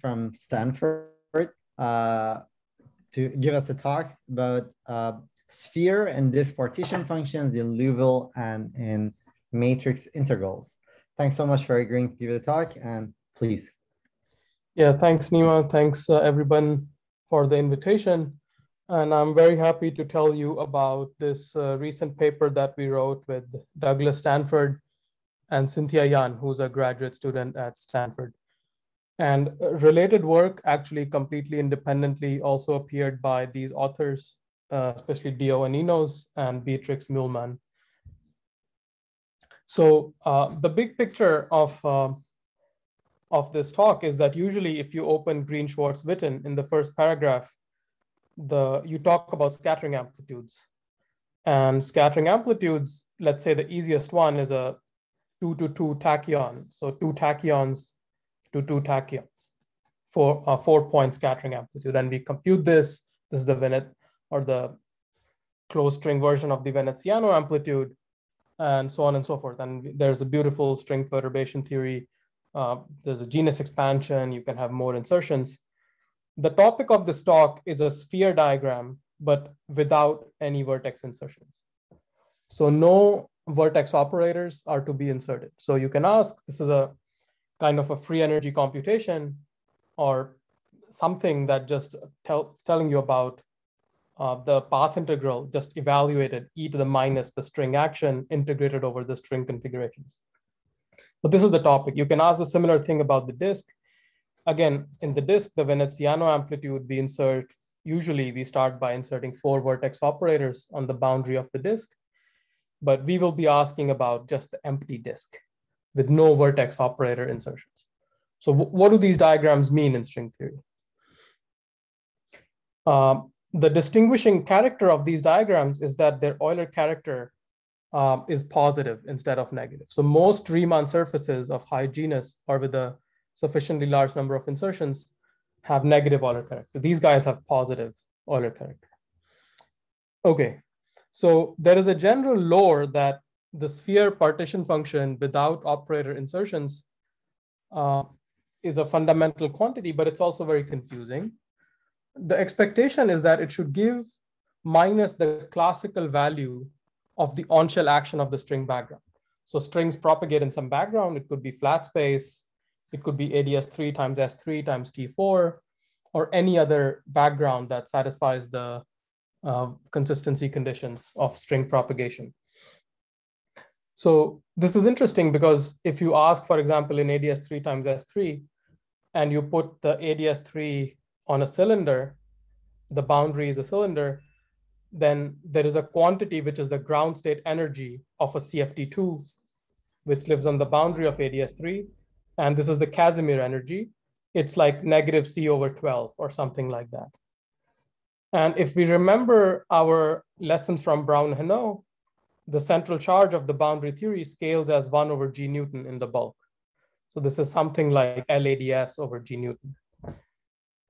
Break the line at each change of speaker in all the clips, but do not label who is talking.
from Stanford uh, to give us a talk about uh, sphere and disk partition functions in Liouville and in matrix integrals. Thanks so much for agreeing to give the talk and please.
Yeah, thanks Nima. Thanks uh, everyone for the invitation. And I'm very happy to tell you about this uh, recent paper that we wrote with Douglas Stanford and Cynthia Yan, who's a graduate student at Stanford. And uh, related work actually completely independently also appeared by these authors, uh, especially Dio Anninos and Beatrix Mühlmann. So uh, the big picture of, uh, of this talk is that usually if you open Green Schwarz Witten in the first paragraph, the you talk about scattering amplitudes. And scattering amplitudes, let's say the easiest one is a two to two tachyon. So two tachyons to two tachyons for a four point scattering amplitude. And we compute this, this is the Venet or the closed string version of the Veneziano amplitude and so on and so forth. And there's a beautiful string perturbation theory. Uh, there's a genus expansion. You can have more insertions. The topic of this talk is a sphere diagram, but without any vertex insertions. So no vertex operators are to be inserted. So you can ask, this is a kind of a free energy computation or something that just tell, telling you about uh, the path integral just evaluated e to the minus the string action integrated over the string configurations. But this is the topic. You can ask the similar thing about the disk. Again, in the disk, the Veneziano amplitude we insert, usually we start by inserting four vertex operators on the boundary of the disk but we will be asking about just the empty disk with no vertex operator insertions. So what do these diagrams mean in string theory? Um, the distinguishing character of these diagrams is that their Euler character um, is positive instead of negative. So most Riemann surfaces of high genus or with a sufficiently large number of insertions have negative Euler character. These guys have positive Euler character. Okay, so there is a general lore that the sphere partition function without operator insertions uh, is a fundamental quantity, but it's also very confusing. The expectation is that it should give minus the classical value of the on-shell action of the string background. So strings propagate in some background. It could be flat space. It could be ADS3 times S3 times T4, or any other background that satisfies the uh, consistency conditions of string propagation. So this is interesting because if you ask, for example, in ADS3 times S3, and you put the ADS3 on a cylinder, the boundary is a cylinder, then there is a quantity which is the ground state energy of a CFT2, which lives on the boundary of ADS3. And this is the Casimir energy. It's like negative C over 12 or something like that. And if we remember our lessons from Brown-Henneaux, the central charge of the boundary theory scales as one over G Newton in the bulk. So this is something like LADS over G Newton.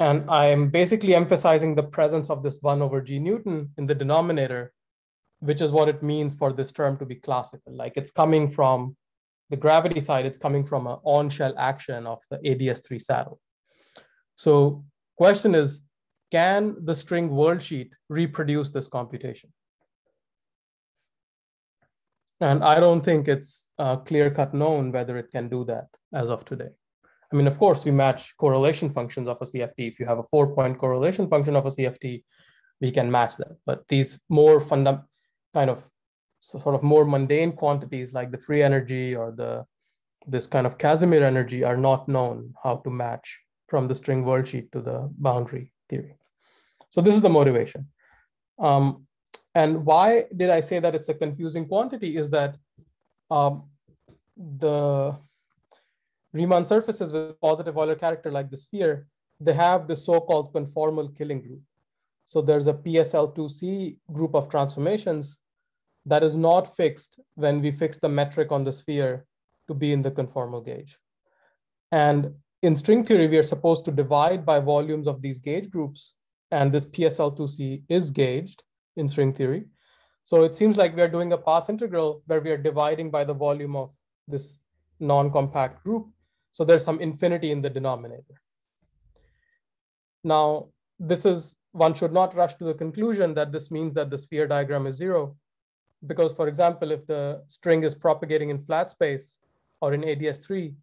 And I'm basically emphasizing the presence of this one over G Newton in the denominator, which is what it means for this term to be classical. Like it's coming from the gravity side, it's coming from an on-shell action of the ADS3 saddle. So question is, can the string worldsheet reproduce this computation? And I don't think it's uh, clear cut known whether it can do that as of today. I mean, of course, we match correlation functions of a CFT. If you have a four point correlation function of a CFT, we can match that. But these more fundamental kind of sort of more mundane quantities like the free energy or the this kind of Casimir energy are not known how to match from the string worldsheet to the boundary theory. So this is the motivation. Um, and why did I say that it's a confusing quantity is that um, the Riemann surfaces with positive Euler character like the sphere, they have the so-called conformal killing group. So there's a PSL2C group of transformations that is not fixed when we fix the metric on the sphere to be in the conformal gauge. And in string theory, we are supposed to divide by volumes of these gauge groups and this PSL2C is gauged in string theory. So it seems like we are doing a path integral where we are dividing by the volume of this non-compact group. So there's some infinity in the denominator. Now, this is, one should not rush to the conclusion that this means that the sphere diagram is zero. Because for example, if the string is propagating in flat space or in ADS3,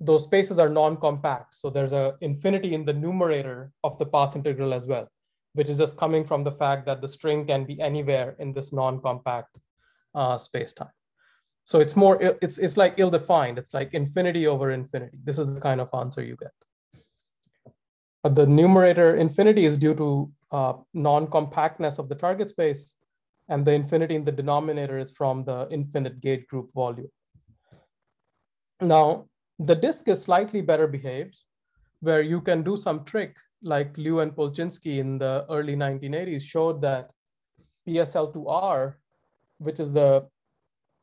those spaces are non-compact. So there's a infinity in the numerator of the path integral as well, which is just coming from the fact that the string can be anywhere in this non-compact uh, space-time. So it's more, it's, it's like ill-defined. It's like infinity over infinity. This is the kind of answer you get. But the numerator infinity is due to uh, non-compactness of the target space, and the infinity in the denominator is from the infinite gauge group volume. Now, the disk is slightly better behaved, where you can do some trick like Liu and Polchinski in the early 1980s showed that PSL2R, which is the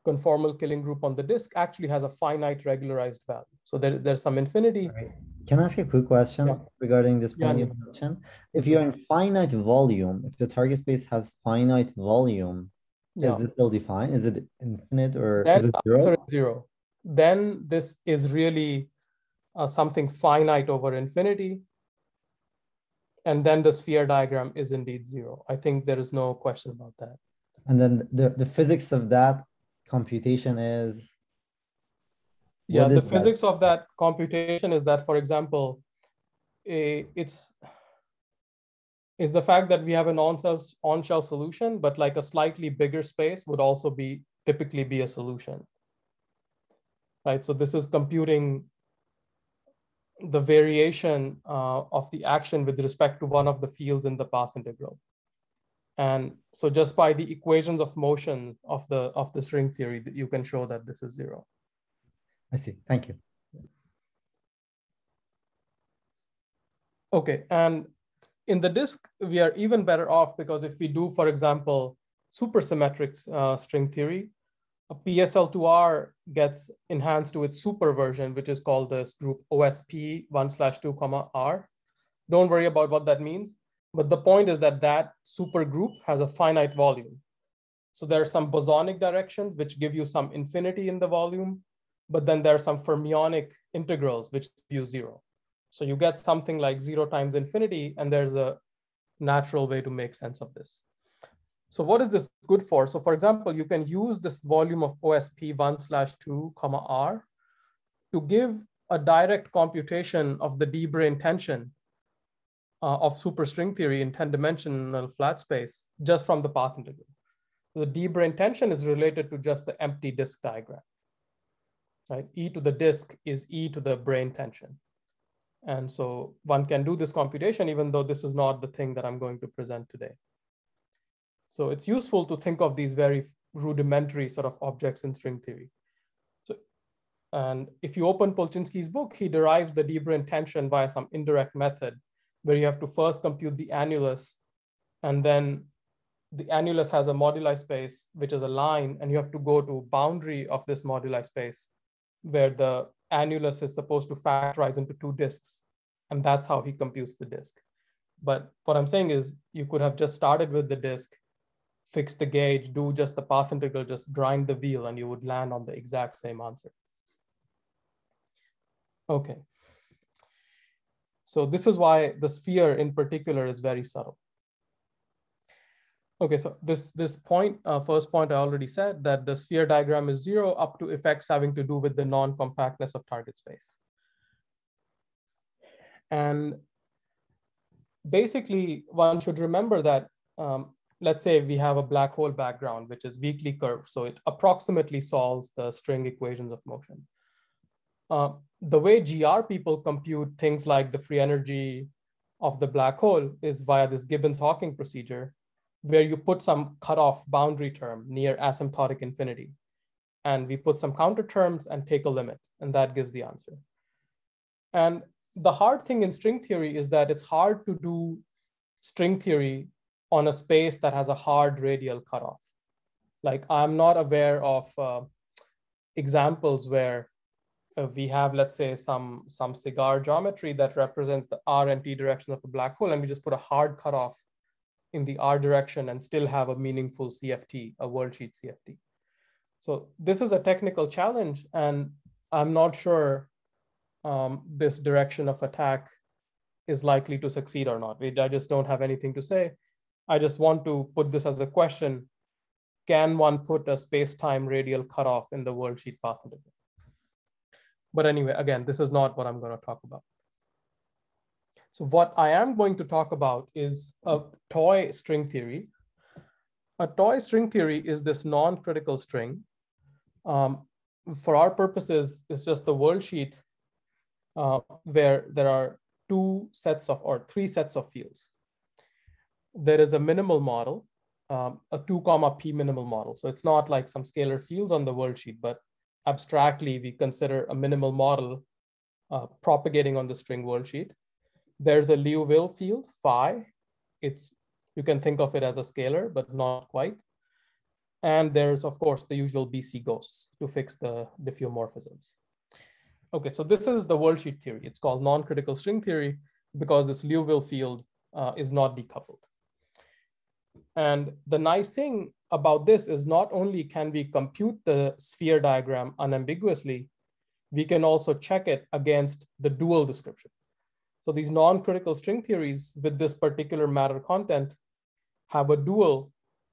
conformal killing group on the disk, actually has a finite regularized value. So there, there's some infinity.
Right. Can I ask a quick question yeah. regarding this point yeah, you mentioned? If you're in finite volume, if the target space has finite volume, yeah. is this still defined? Is it infinite or
then,
is it zero?
zero. Then this is really uh, something finite over infinity. And then the sphere diagram is indeed zero. I think there is no question about that.
And then the, the physics of that computation is
yeah the physics of that computation is that for example a, it's is the fact that we have an on-shell on-shell solution but like a slightly bigger space would also be typically be a solution right so this is computing the variation uh, of the action with respect to one of the fields in the path integral and so just by the equations of motion of the of the string theory you can show that this is zero
I see. Thank you.
Okay, and in the disk, we are even better off because if we do, for example, supersymmetric uh, string theory, a PSL2R gets enhanced to its super version, which is called this group OSP 1 slash 2 comma R. Don't worry about what that means. But the point is that that super group has a finite volume. So there are some bosonic directions which give you some infinity in the volume but then there are some fermionic integrals which give you zero. So you get something like zero times infinity, and there's a natural way to make sense of this. So what is this good for? So for example, you can use this volume of OSP one slash two comma R to give a direct computation of the d brane tension uh, of superstring theory in 10 dimensional flat space just from the path integral. The d brane tension is related to just the empty disk diagram right? E to the disk is E to the brane tension. And so one can do this computation, even though this is not the thing that I'm going to present today. So it's useful to think of these very rudimentary sort of objects in string theory. So, and if you open Polchinski's book, he derives the d-brane tension via some indirect method where you have to first compute the annulus and then the annulus has a moduli space, which is a line, and you have to go to boundary of this moduli space where the annulus is supposed to factorize into two disks. And that's how he computes the disk. But what I'm saying is you could have just started with the disk, fix the gauge, do just the path integral, just grind the wheel, and you would land on the exact same answer. Okay. So this is why the sphere in particular is very subtle. Okay, so this, this point, uh, first point I already said that the sphere diagram is zero up to effects having to do with the non-compactness of target space. And basically one should remember that, um, let's say we have a black hole background, which is weakly curved. So it approximately solves the string equations of motion. Uh, the way GR people compute things like the free energy of the black hole is via this Gibbons-Hawking procedure, where you put some cutoff boundary term near asymptotic infinity. And we put some counter terms and take a limit, and that gives the answer. And the hard thing in string theory is that it's hard to do string theory on a space that has a hard radial cutoff. Like I'm not aware of uh, examples where uh, we have, let's say, some, some cigar geometry that represents the R and T direction of a black hole, and we just put a hard cutoff in the R direction and still have a meaningful CFT, a worldsheet CFT. So this is a technical challenge, and I'm not sure um, this direction of attack is likely to succeed or not. I just don't have anything to say. I just want to put this as a question. Can one put a space-time radial cutoff in the worldsheet path integral? But anyway, again, this is not what I'm going to talk about. So what I am going to talk about is a toy string theory. A toy string theory is this non-critical string. Um, for our purposes, it's just the worldsheet uh, where there are two sets of, or three sets of fields. There is a minimal model, um, a two comma p minimal model. So it's not like some scalar fields on the worldsheet, but abstractly, we consider a minimal model uh, propagating on the string worldsheet. There's a Liouville field, phi. It's You can think of it as a scalar, but not quite. And there's, of course, the usual BC ghosts to fix the diffeomorphisms. Okay, so this is the worldsheet theory. It's called non-critical string theory because this Liouville field uh, is not decoupled. And the nice thing about this is not only can we compute the sphere diagram unambiguously, we can also check it against the dual description. So these non-critical string theories with this particular matter content have a dual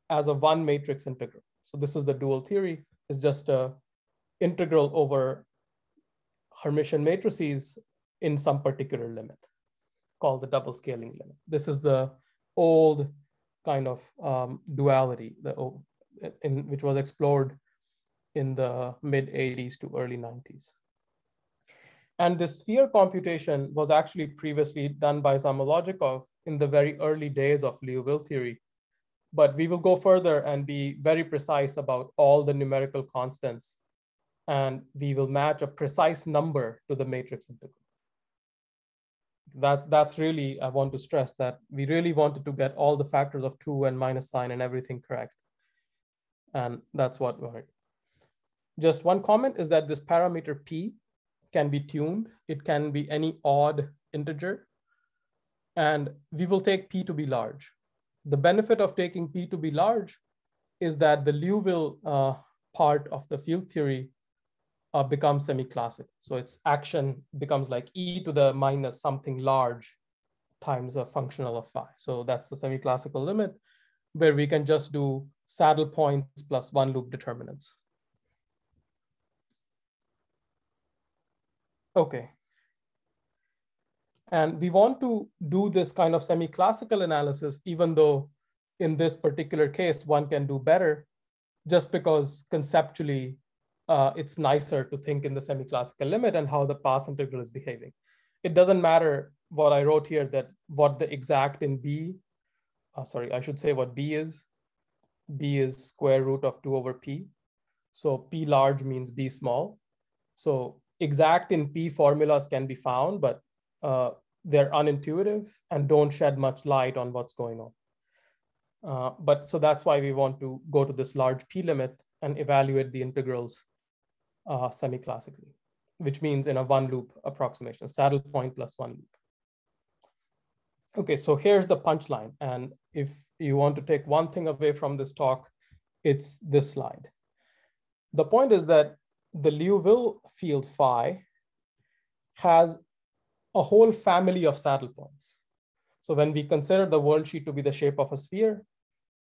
as a one matrix integral. So this is the dual theory, it's just a integral over Hermitian matrices in some particular limit called the double scaling limit. This is the old kind of um, duality the, in, which was explored in the mid 80s to early 90s. And this sphere computation was actually previously done by Zamolodchikov in the very early days of Liouville theory. But we will go further and be very precise about all the numerical constants. And we will match a precise number to the matrix integral. That's, that's really, I want to stress that we really wanted to get all the factors of two and minus sign and everything correct. And that's what we're. Just one comment is that this parameter P can be tuned. It can be any odd integer. And we will take P to be large. The benefit of taking P to be large is that the Liouville uh, part of the field theory uh, becomes semi-classical. So its action becomes like e to the minus something large times a functional of phi. So that's the semi-classical limit where we can just do saddle points plus one loop determinants. Okay. And we want to do this kind of semi-classical analysis, even though in this particular case, one can do better just because conceptually uh, it's nicer to think in the semi-classical limit and how the path integral is behaving. It doesn't matter what I wrote here that what the exact in B, uh, sorry, I should say what B is. B is square root of two over P. So P large means B small. So exact in P formulas can be found, but uh, they're unintuitive and don't shed much light on what's going on. Uh, but so that's why we want to go to this large P limit and evaluate the integrals uh, semi-classically, which means in a one loop approximation, saddle point plus one loop. Okay, so here's the punchline. And if you want to take one thing away from this talk, it's this slide. The point is that the Liouville field phi has a whole family of saddle points. So when we consider the world sheet to be the shape of a sphere,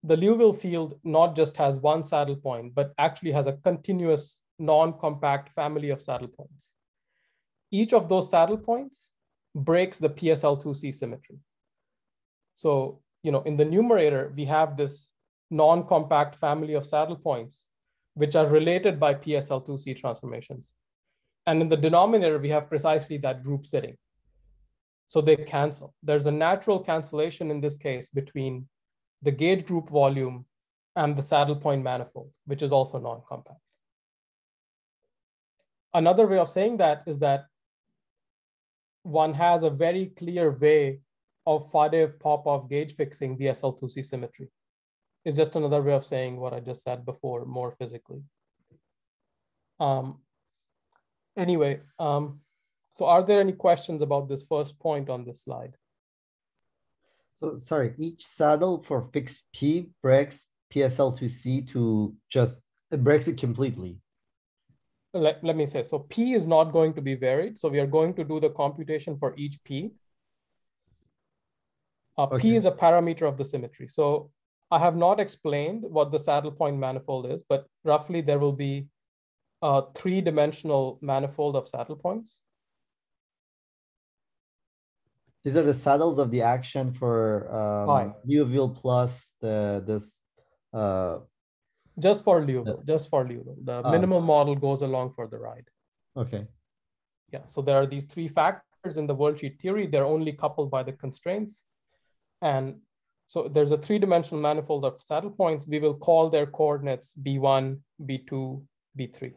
the Liouville field not just has one saddle point, but actually has a continuous non-compact family of saddle points. Each of those saddle points breaks the PSL2C symmetry. So, you know, in the numerator, we have this non-compact family of saddle points which are related by PSL2C transformations. And in the denominator, we have precisely that group sitting. So they cancel. There's a natural cancellation in this case between the gauge group volume and the saddle point manifold, which is also non-compact. Another way of saying that is that one has a very clear way of Faddeev-Popov gauge fixing the SL2C symmetry is just another way of saying what I just said before, more physically. Um, anyway, um, so are there any questions about this first point on this slide?
So sorry, each saddle for fixed P breaks PSL2C to just, it breaks it completely.
Let, let me say, so P is not going to be varied. So we are going to do the computation for each P. Uh, okay. P is a parameter of the symmetry. So I have not explained what the saddle point manifold is, but roughly there will be a three-dimensional manifold of saddle points.
These are the saddles of the action for um, plus the this. Uh,
just for Liouville, just for Liouville. The uh, minimal model goes along for the ride.
Okay.
Yeah, so there are these three factors in the worldsheet theory. They're only coupled by the constraints. And so there's a three-dimensional manifold of saddle points. We will call their coordinates B1, B2, B3.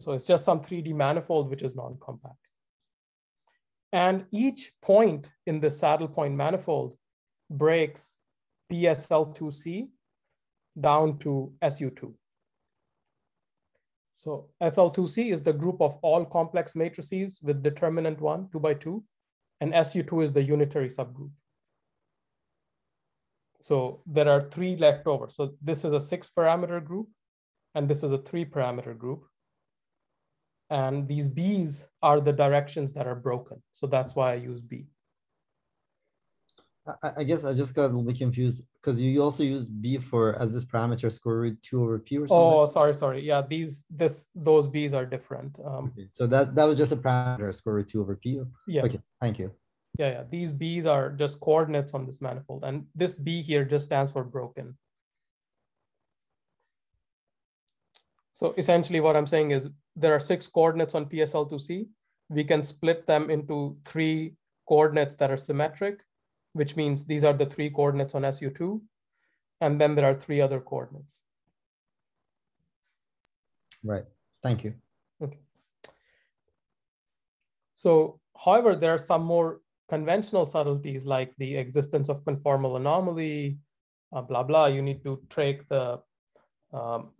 So it's just some 3D manifold, which is non-compact. And each point in the saddle point manifold breaks PSL2C down to SU2. So SL2C is the group of all complex matrices with determinant one, two by two, and SU2 is the unitary subgroup. So there are three left over. So this is a six parameter group, and this is a three parameter group. And these B's are the directions that are broken. So that's why I use B.
I, I guess I just got a little bit confused because you also use B for as this parameter square root two over P or something.
Oh, sorry, sorry. Yeah, these this those B's are different. Um,
okay. So that that was just a parameter square root two over P.
Yeah.
Okay, thank you.
Yeah, yeah. These B's are just coordinates on this manifold. And this B here just stands for broken. So essentially what I'm saying is there are six coordinates on PSL2C. We can split them into three coordinates that are symmetric, which means these are the three coordinates on SU2. And then there are three other coordinates.
Right. Thank you.
Okay. So, however, there are some more conventional subtleties like the existence of conformal anomaly, uh, blah, blah. You need to take the um,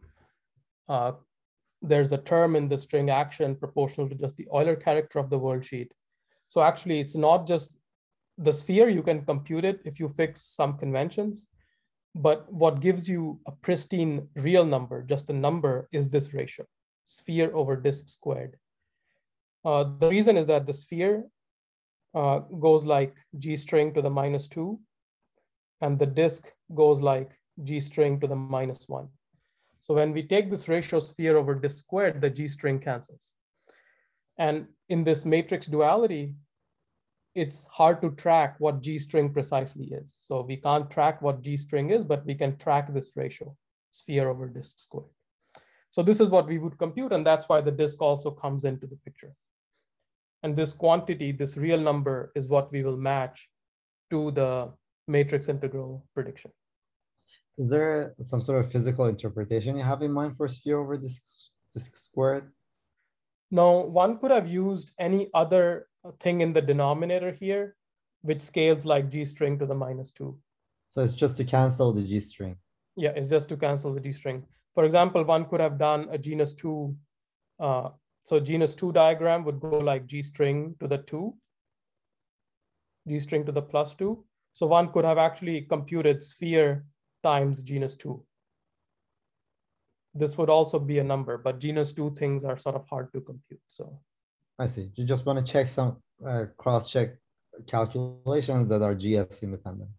uh, there's a term in the string action proportional to just the Euler character of the worldsheet. So actually, it's not just the sphere, you can compute it if you fix some conventions. But what gives you a pristine real number, just a number, is this ratio, sphere over disk squared. Uh, the reason is that the sphere uh, goes like g string to the minus 2, and the disk goes like g string to the minus 1. So when we take this ratio sphere over disk squared, the G string cancels. And in this matrix duality, it's hard to track what G string precisely is. So we can't track what G string is, but we can track this ratio, sphere over disk squared. So this is what we would compute, and that's why the disk also comes into the picture. And this quantity, this real number, is what we will match to the matrix integral prediction.
Is there some sort of physical interpretation you have in mind for sphere over disk, disk squared?
No, one could have used any other thing in the denominator here, which scales like G string to the minus two.
So it's just to cancel the G string.
Yeah, it's just to cancel the G string. For example, one could have done a genus two. Uh, so genus two diagram would go like G string to the two, G string to the plus two. So one could have actually computed sphere times genus 2. This would also be a number, but genus 2 things are sort of hard to compute. So
I see. You just want to check some uh, cross-check calculations that are GS independent.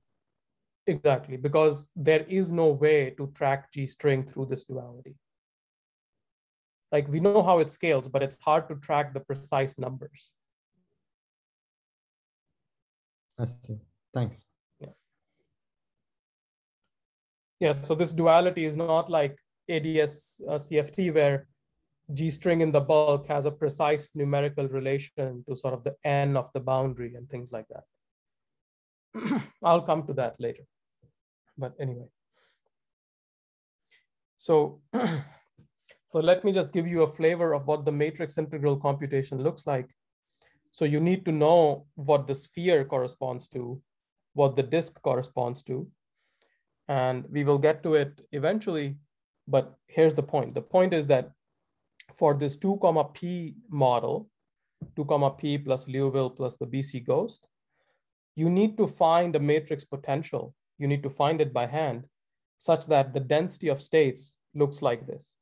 Exactly, because there is no way to track G string through this duality. Like we know how it scales, but it's hard to track the precise numbers.
I see. Thanks.
Yeah, Yeah. so this duality is not like ADS uh, CFT where G string in the bulk has a precise numerical relation to sort of the N of the boundary and things like that. I'll come to that later. But anyway. So, so let me just give you a flavor of what the matrix integral computation looks like. So you need to know what the sphere corresponds to, what the disk corresponds to, and we will get to it eventually. But here's the point. The point is that for this 2 comma p model, 2 comma p plus Liouville plus the BC ghost, you need to find a matrix potential. You need to find it by hand such that the density of states looks like this.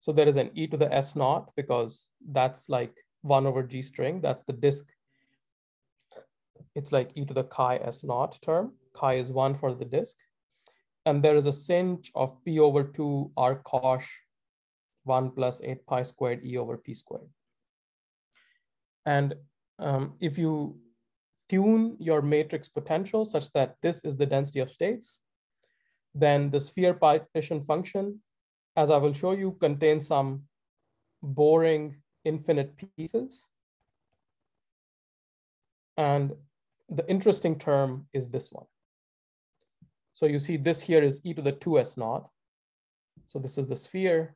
So there is an e to the s naught because that's like 1 over g string. That's the disk it's like e to the chi s naught term. Chi is one for the disk. And there is a sinh of p over two arccosh one plus eight pi squared e over p squared. And um, if you tune your matrix potential such that this is the density of states, then the sphere partition function, as I will show you, contains some boring infinite pieces. And the interesting term is this one. So you see this here is e to the 2s naught. So this is the sphere.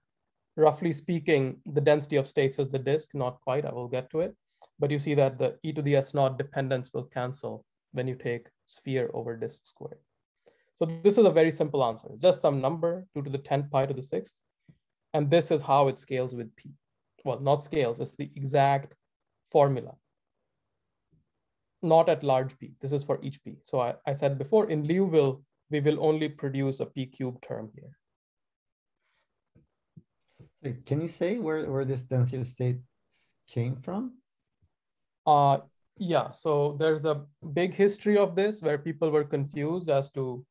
Roughly speaking, the density of states is the disk, not quite, I will get to it. But you see that the e to the s naught dependence will cancel when you take sphere over disk squared. So this is a very simple answer. It's just some number, 2 to the 10 pi to the 6th. And this is how it scales with p. Well, not scales, it's the exact formula. Not at large p. This is for each p. So I, I said before, in Liouville, we will only produce a p cube term here.
So can you say where, where this density of states came from?
Uh, yeah, so there's a big history of this where people were confused as to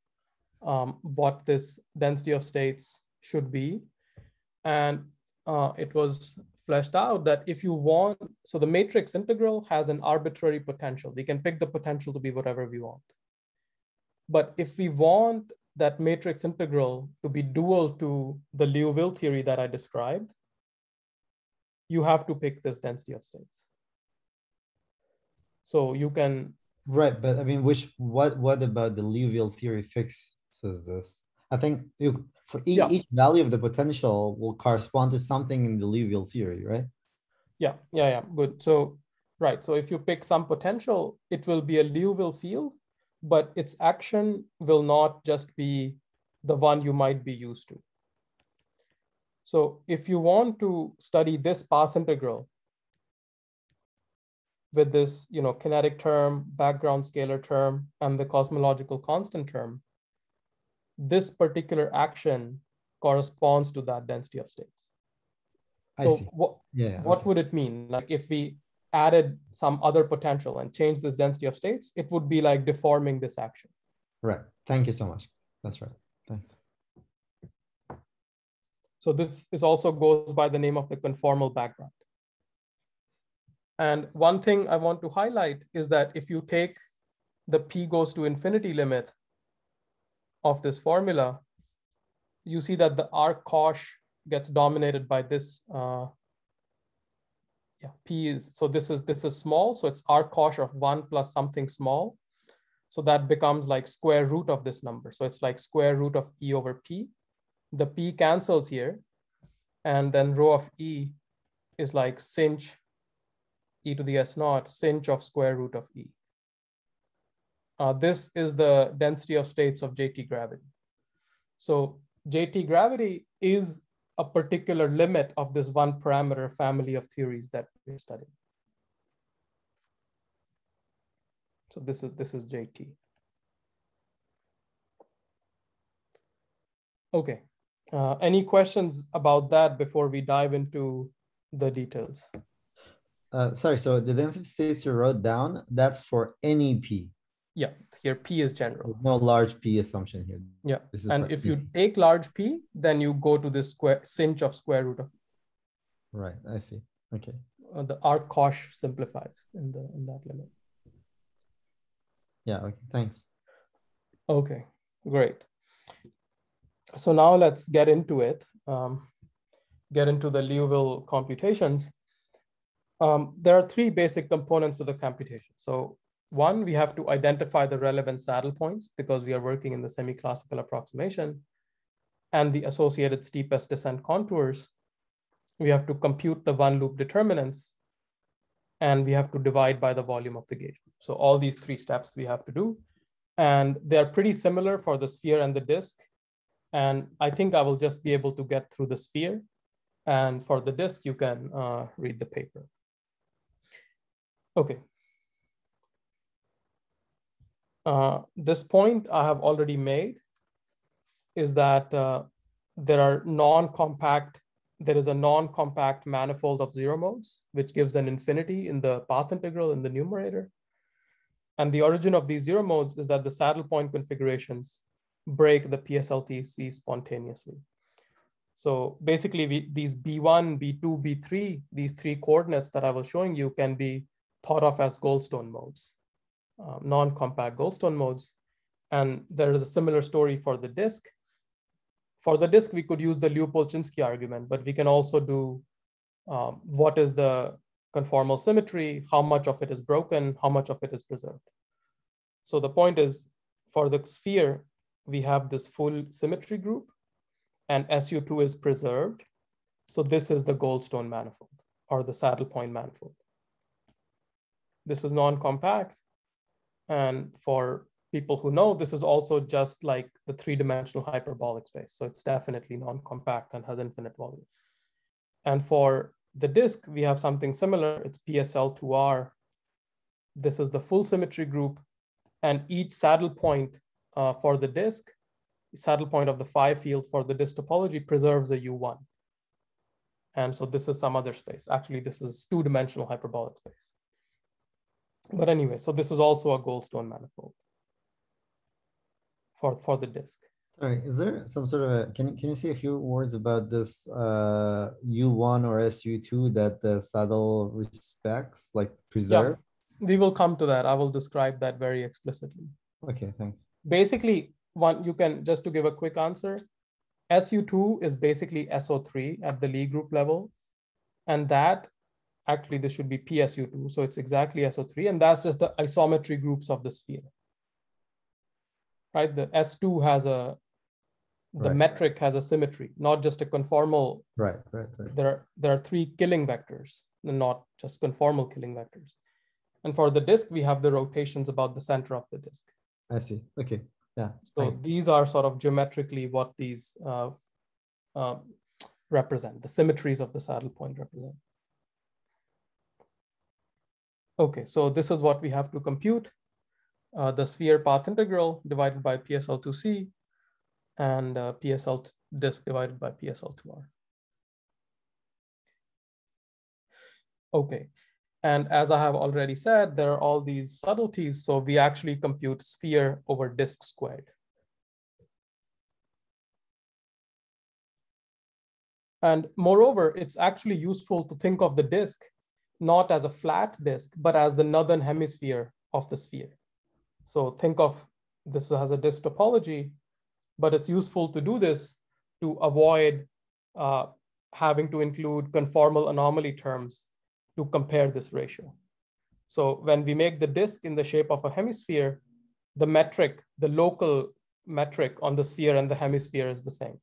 um, what this density of states should be. And uh, it was fleshed out that if you want, so the matrix integral has an arbitrary potential. We can pick the potential to be whatever we want. But if we want that matrix integral to be dual to the Liouville theory that I described, you have to pick this density of states. So you can
right, but I mean, which what what about the Liouville theory fixes this? I think you for each, yeah. each value of the potential will correspond to something in the Liouville theory, right?
Yeah, yeah, yeah. Good. So right. So if you pick some potential, it will be a Liouville field, but its action will not just be the one you might be used to. So if you want to study this path integral, with this you know, kinetic term, background scalar term, and the cosmological constant term, this particular action corresponds to that density of states. So what, yeah, what okay. would it mean? Like if we added some other potential and changed this density of states, it would be like deforming this action.
Right. Thank you so much. That's right. Thanks.
So this is also goes by the name of the conformal background. And one thing I want to highlight is that if you take the p goes to infinity limit of this formula, you see that the arccosh gets dominated by this. Uh, yeah, p is so this is this is small, so it's arccosh of one plus something small. So that becomes like square root of this number. So it's like square root of e over p. The p cancels here, and then rho of e is like sinh e to the s naught sinh of square root of e. Uh, this is the density of states of JT gravity. So JT gravity is a particular limit of this one parameter family of theories that we're studying. So this is, this is JT. Okay, uh, any questions about that before we dive into the details?
uh, sorry, so the density states you wrote down, that's for any P.
Yeah, here P is general.
no large P assumption here.
Yeah, and if P. you take large P, then you go to this square sinh of square root of.
Right, I see. Okay.
Uh, the arccosh simplifies in the in that limit.
Yeah. Okay. Thanks.
Okay. Great. So now let's get into it. Um, get into the Liouville computations um, there are three basic components to the computation. So one, we have to identify the relevant saddle points because we are working in the semi-classical approximation and the associated steepest descent contours. We have to compute the one loop determinants and we have to divide by the volume of the gauge. So all these three steps we have to do. And they're pretty similar for the sphere and the disk. And I think I will just be able to get through the sphere. And for the disk, you can uh, read the paper. Okay. Uh, this point I have already made is that uh, there are non-compact, there is a non-compact manifold of zero modes, which gives an infinity in the path integral in the numerator. And the origin of these zero modes is that the saddle point configurations break the PSL2C spontaneously. So basically we, these B1, B2, B3, these three coordinates that I was showing you can be thought of as Goldstone modes, uh, non-compact Goldstone modes. And there is a similar story for the disk. For the disk, we could use the Liu-Polchinski argument, but we can also do um, what is the conformal symmetry, how much of it is broken, how much of it is preserved. So the point is, for the sphere, we have this full symmetry group, and SU2 is preserved. So this is the Goldstone manifold, or the saddle point manifold. This is non-compact, and for people who know, this is also just like the three-dimensional hyperbolic space. So it's definitely non-compact and has infinite volume. And for the disk, we have something similar. It's PSL2R. This is the full symmetry group. And each saddle point uh, for the disk, saddle point of the phi field for the disk topology preserves a U1. And so this is some other space. Actually, this is two-dimensional hyperbolic space. But anyway, so this is also a Goldstone manifold for, for the disk.
Sorry, is there some sort of a, can, can you say a few words about this uh, U1 or SU2 that the saddle respects, like preserve?
Yeah, we will come to that. I will describe that very explicitly.
Okay, thanks.
Basically, one, you can, just to give a quick answer, SU2 is basically SO3 at the Lie group level. And that, actually, this should be PSU2. So it's exactly SO3. And that's just the isometry groups of the sphere right? The S2 has a, the right. metric has a symmetry, not just a conformal.
Right, right, right.
There are, there are three killing vectors, not just conformal killing vectors. And for the disk, we have the rotations about the center of the disk.
I see. Okay. Yeah.
So Thanks. these are sort of geometrically what these uh, uh, represent, the symmetries of the saddle point represent. Okay, so this is what we have to compute uh, the sphere path integral divided by PSL2C and uh, PSL disk divided by PSL2R. Okay, and as I have already said, there are all these subtleties. So we actually compute sphere over disk squared. And moreover, it's actually useful to think of the disk not as a flat disk, but as the northern hemisphere of the sphere. So think of this as a disk topology, but it's useful to do this to avoid uh, having to include conformal anomaly terms to compare this ratio. So when we make the disk in the shape of a hemisphere, the metric, the local metric on the sphere and the hemisphere is the same.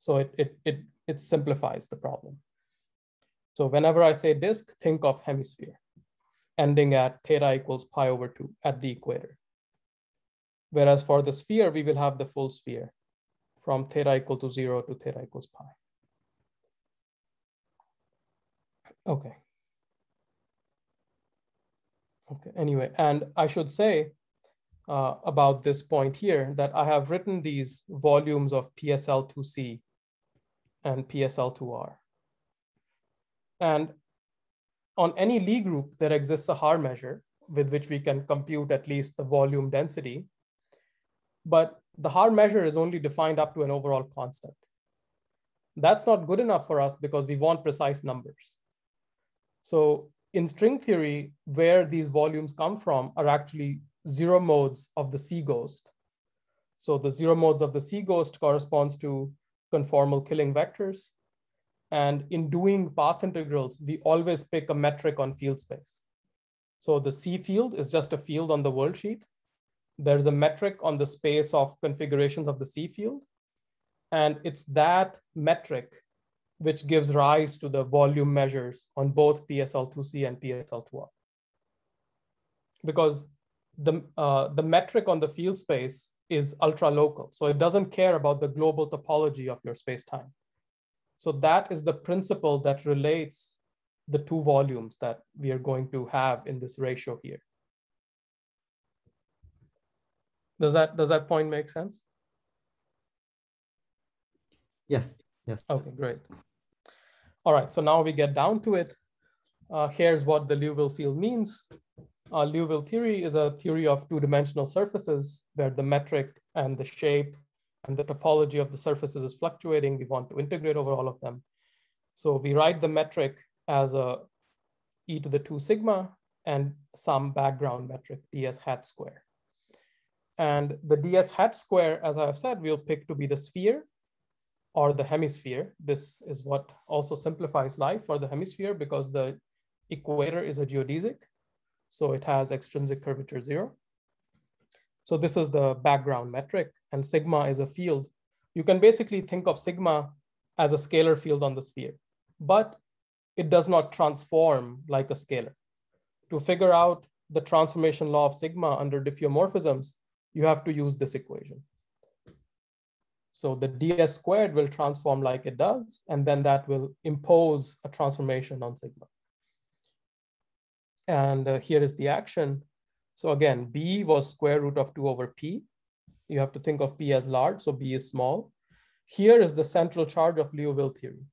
So it, it, it, it simplifies the problem. So whenever I say disk, think of hemisphere ending at theta equals pi over two at the equator. Whereas for the sphere, we will have the full sphere from theta equal to zero to theta equals pi. Okay. Okay, anyway, and I should say uh, about this point here that I have written these volumes of PSL2C and PSL2R. And on any Lie group, there exists a Haar measure with which we can compute at least the volume density but the Haar measure is only defined up to an overall constant. That's not good enough for us because we want precise numbers. So in string theory, where these volumes come from are actually zero modes of the C ghost. So the zero modes of the C ghost corresponds to conformal killing vectors. And in doing path integrals, we always pick a metric on field space. So the C field is just a field on the world sheet there's a metric on the space of configurations of the C field. And it's that metric which gives rise to the volume measures on both PSL2C and PSL2R. Because the, uh, the metric on the field space is ultra local. So it doesn't care about the global topology of your space-time. So that is the principle that relates the two volumes that we are going to have in this ratio here. Does that does that point make sense?
Yes. Yes.
Okay, great. All right, so now we get down to it. Uh, here's what the Liouville field means. uh, Liouville theory is a theory of two-dimensional surfaces where the metric and the shape and the topology of the surfaces is fluctuating. We want to integrate over all of them. So we write the metric as a e to the 2 sigma and some background metric, ds hat square. And the ds hat square, as I've said, we'll pick to be the sphere or the hemisphere. This is what also simplifies life for the hemisphere because the equator is a geodesic. So it has extrinsic curvature zero. So this is the background metric and sigma is a field. You can basically think of sigma as a scalar field on the sphere, but it does not transform like a scalar. To figure out the transformation law of sigma under diffeomorphisms, you have to use this equation. So the ds squared will transform like it does, and then that will impose a transformation on sigma. And uh, here is the action. So again, b was square root of 2 over p. You have to think of p as large, so b is small. Here is the central charge of Liouville theory.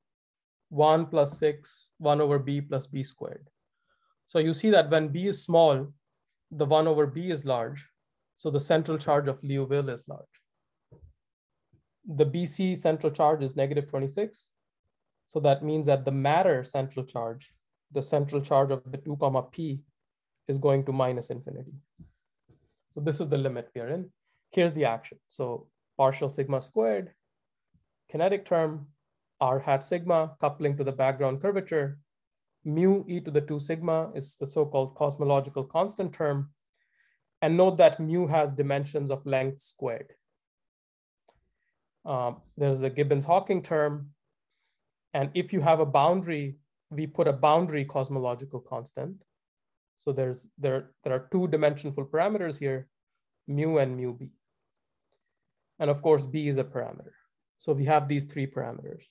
1 plus 6, 1 over b plus b squared. So you see that when b is small, the 1 over b is large. So the central charge of Liouville is large. The BC central charge is negative 26. So that means that the matter central charge the central charge of the 2 comma p is going to minus infinity. So this is the limit we are in. Here's the action. So partial sigma squared, kinetic term, r hat sigma coupling to the background curvature, mu e to the 2 sigma is the so-called cosmological constant term. And note that mu has dimensions of length squared. Uh, there's the Gibbons-Hawking term. And if you have a boundary we put a boundary cosmological constant. So there's there, there are two dimensional parameters here, mu and mu b. And of course, b is a parameter. So we have these three parameters.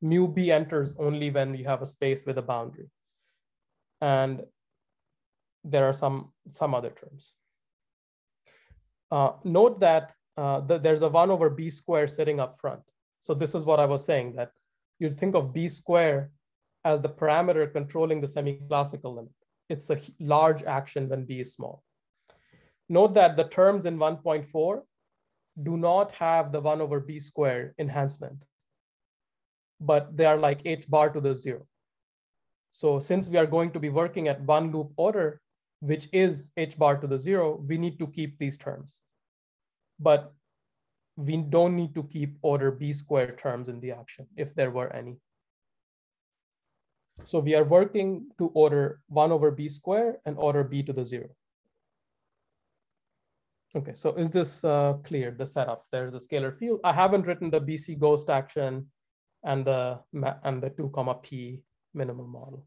Mu b enters only when you have a space with a boundary. And there are some, some other terms. Uh, note that uh, the, there's a one over b square sitting up front. So this is what I was saying that you think of b square as the parameter controlling the semi-classical limit. It's a large action when b is small. Note that the terms in 1.4 do not have the 1 over b squared enhancement, but they are like h bar to the 0. So since we are going to be working at one loop order, which is h bar to the 0, we need to keep these terms. But we don't need to keep order b squared terms in the action if there were any. So we are working to order one over b square and order b to the zero. Okay, so is this uh, clear, the setup? There's a scalar field. I haven't written the BC ghost action and the, and the two comma p minimal model.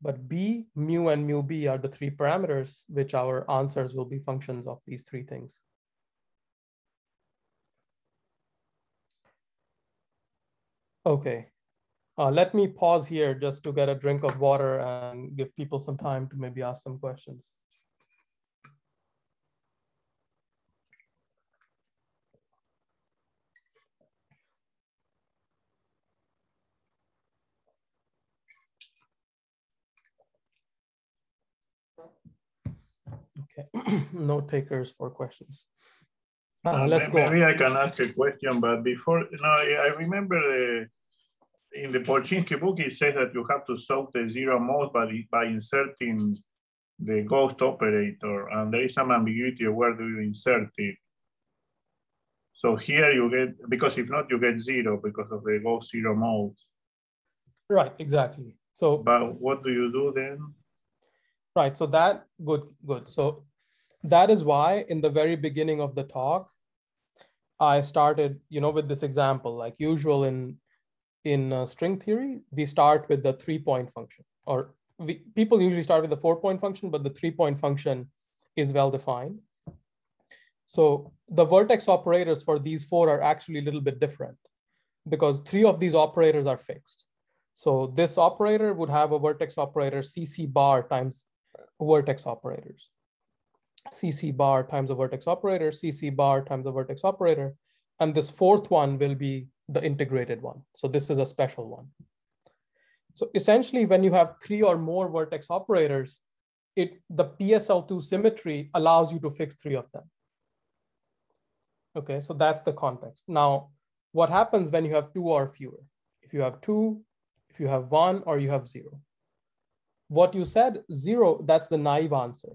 But b, mu, and mu b are the three parameters, which our answers will be functions of these three things. Okay, uh, let me pause here just to get a drink of water and give people some time to maybe ask some questions. Okay, no takers for questions.
Uh, let's maybe go. Maybe I can ask a question, but before, no, I remember the in the Polchinski book, it says that you have to solve the zero mode by, by inserting the ghost operator, and there is some ambiguity of where do you insert it. So here you get, because if not, you get zero because of the ghost zero mode.
Right, exactly. So,
but what do you do then?
Right, so that, good, good. So that is why in the very beginning of the talk, I started, you know, with this example, like usual in in uh, string theory, we start with the three point function or we, people usually start with the four point function, but the three point function is well defined. So the vertex operators for these four are actually a little bit different because three of these operators are fixed. So this operator would have a vertex operator CC bar times vertex operators. CC bar times a vertex operator, CC bar times a vertex operator. And this fourth one will be the integrated one. So this is a special one. So essentially, when you have three or more vertex operators, it the PSL2 symmetry allows you to fix three of them. Okay, so that's the context. Now, what happens when you have two or fewer? If you have two, if you have one, or you have zero. What you said, zero, that's the naive answer.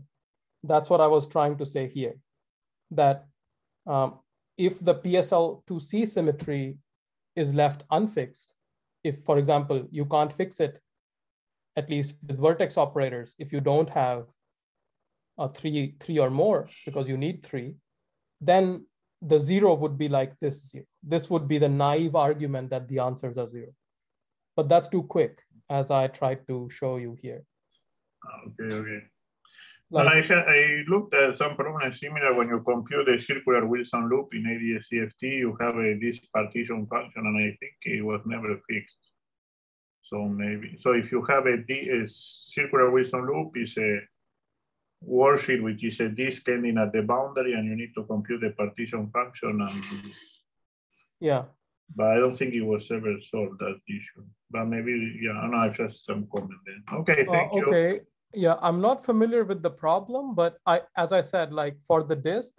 That's what I was trying to say here, that um, if the PSL2C symmetry is left unfixed, if, for example, you can't fix it, at least with vertex operators, if you don't have a three, three or more, because you need three, then the zero would be like this zero. This would be the naive argument that the answers are zero. But that's too quick, as I tried to show you here.
Okay, okay. Like, I, I, looked at some problems similar when you compute the circular Wilson loop in ADS-CFT, you have a, this partition function, and I think it was never fixed. So maybe, so if you have a, a circular Wilson loop, is a worldsheet, which is a disk ending at the boundary, and you need to compute the partition function. And
yeah,
but I don't think it was ever solved that issue. But maybe, yeah, I know, just some comment then. Okay, thank uh,
okay. you. Okay, yeah, I'm not familiar with the problem, but I, as I said, like for the disk,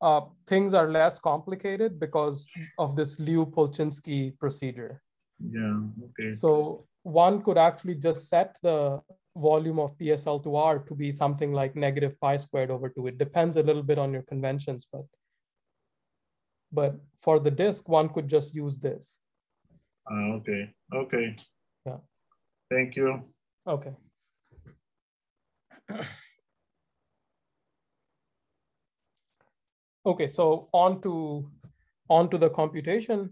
uh, things are less complicated because of this Liu Polchinski procedure.
Yeah, okay.
So one could actually just set the volume of PSL2R to be something like negative pi squared over two. It depends a little bit on your conventions, but but for the disk, one could just use this.
Uh, okay, okay.
Yeah.
Thank you.
Okay. okay, so on to, on to the computation.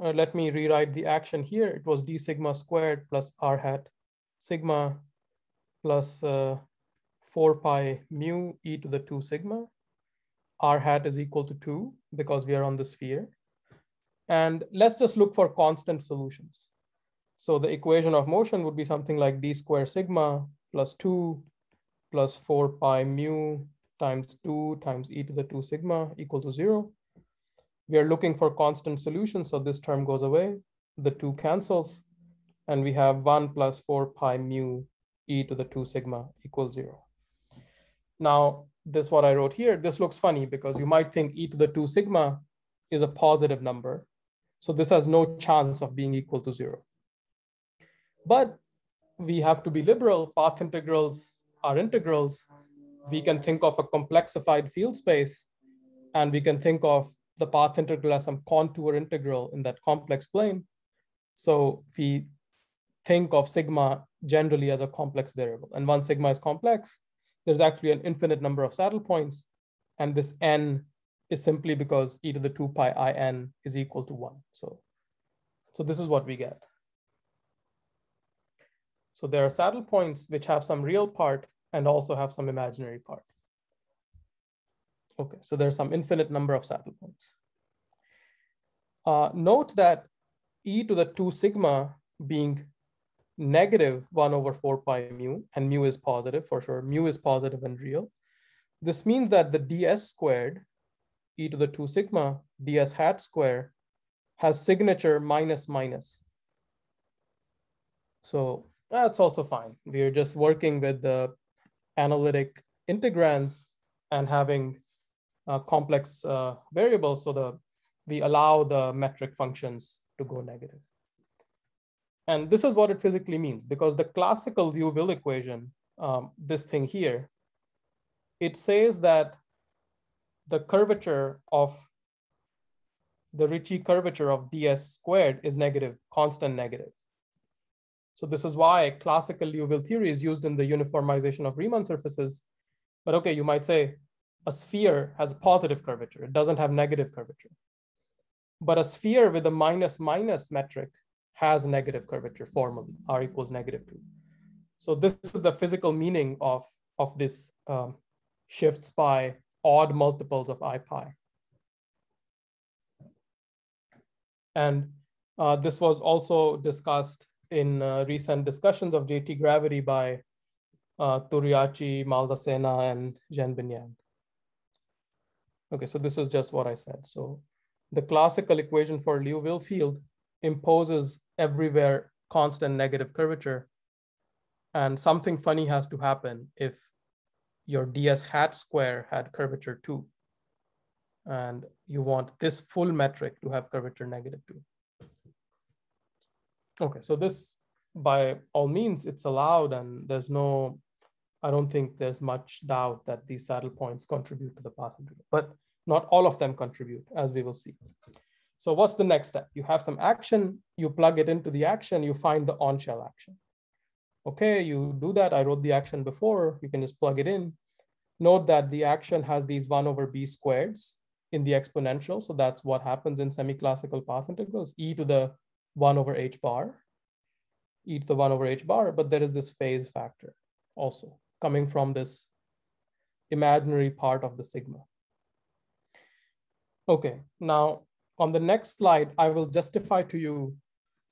Uh, let me rewrite the action here. It was d sigma squared plus r hat sigma plus uh, 4 pi mu e to the 2 sigma. R hat is equal to 2 because we are on the sphere. And let's just look for constant solutions. So the equation of motion would be something like d square sigma plus 2 plus 4 pi mu times 2 times e to the 2 sigma equal to 0. We are looking for constant solutions, so this term goes away. The 2 cancels, and we have 1 plus 4 pi mu e to the 2 sigma equals 0. Now, this what I wrote here, this looks funny because you might think e to the 2 sigma is a positive number. So this has no chance of being equal to 0. But we have to be liberal. Path integrals are integrals. We can think of a complexified field space, and we can think of the path integral as some contour integral in that complex plane. So we think of sigma generally as a complex variable. And once sigma is complex, there's actually an infinite number of saddle points. And this n is simply because e to the 2 pi i n is equal to 1. So, so this is what we get. So there are saddle points which have some real part and also have some imaginary part. Okay, so there's some infinite number of saddle points. Uh, note that e to the 2 sigma being negative 1 over 4 pi mu, and mu is positive for sure. Mu is positive and real. This means that the ds squared, e to the 2 sigma, ds hat square, has signature minus minus. So that's also fine. We're just working with the analytic integrands and having uh, complex uh, variables so the we allow the metric functions to go negative. And this is what it physically means because the classical Liouville equation, um, this thing here, it says that the curvature of the Ricci curvature of ds squared is negative, constant negative. So this is why classical Liouville theory is used in the uniformization of Riemann surfaces. But okay, you might say a sphere has a positive curvature. It doesn't have negative curvature. But a sphere with a minus minus metric has negative curvature formally, r equals negative two. So this is the physical meaning of, of this um, shifts by odd multiples of i pi. And uh, this was also discussed in uh, recent discussions of JT gravity by uh, Turiaci, Maldacena, and Zhenbin Yang. Okay, so this is just what I said. So the classical equation for Liouville field imposes everywhere constant negative curvature. And something funny has to happen if your ds hat square had curvature two. And you want this full metric to have curvature negative two. Okay, so this by all means, it's allowed and there's no, I don't think there's much doubt that these saddle points contribute to the path integral, but not all of them contribute as we will see. So what's the next step? You have some action, you plug it into the action, you find the on-shell action. Okay, you do that. I wrote the action before, you can just plug it in. Note that the action has these one over b squareds in the exponential. So that's what happens in semi-classical path integrals, e to the one over h bar, e to the one over h bar, but there is this phase factor also coming from this imaginary part of the sigma. Okay, now on the next slide, I will justify to you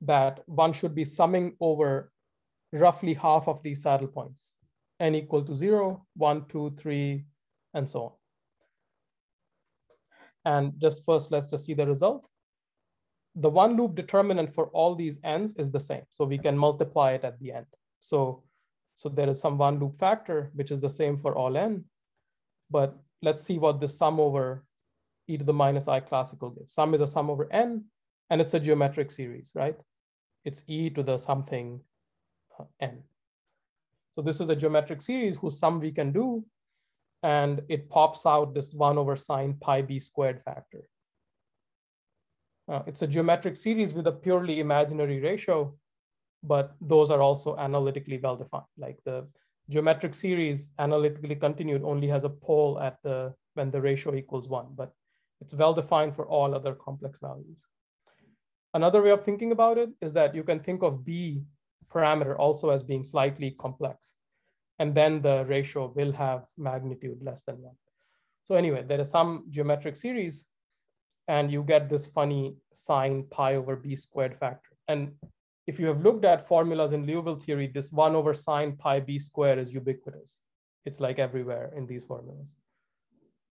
that one should be summing over roughly half of these saddle points, n equal to zero, one, two, three, and so on. And just first, let's just see the result. The one loop determinant for all these n's is the same. So we can multiply it at the end. So, so there is some one loop factor, which is the same for all n. But let's see what the sum over e to the minus i classical gives. Sum is a sum over n, and it's a geometric series, right? It's e to the something uh, n. So this is a geometric series whose sum we can do, and it pops out this one over sine pi b squared factor. Uh, it's a geometric series with a purely imaginary ratio, but those are also analytically well defined. Like the geometric series analytically continued only has a pole at the when the ratio equals one, but it's well defined for all other complex values. Another way of thinking about it is that you can think of B parameter also as being slightly complex. And then the ratio will have magnitude less than one. So anyway, there is some geometric series and you get this funny sine pi over B squared factor. And if you have looked at formulas in Liouville theory, this one over sine pi B squared is ubiquitous. It's like everywhere in these formulas.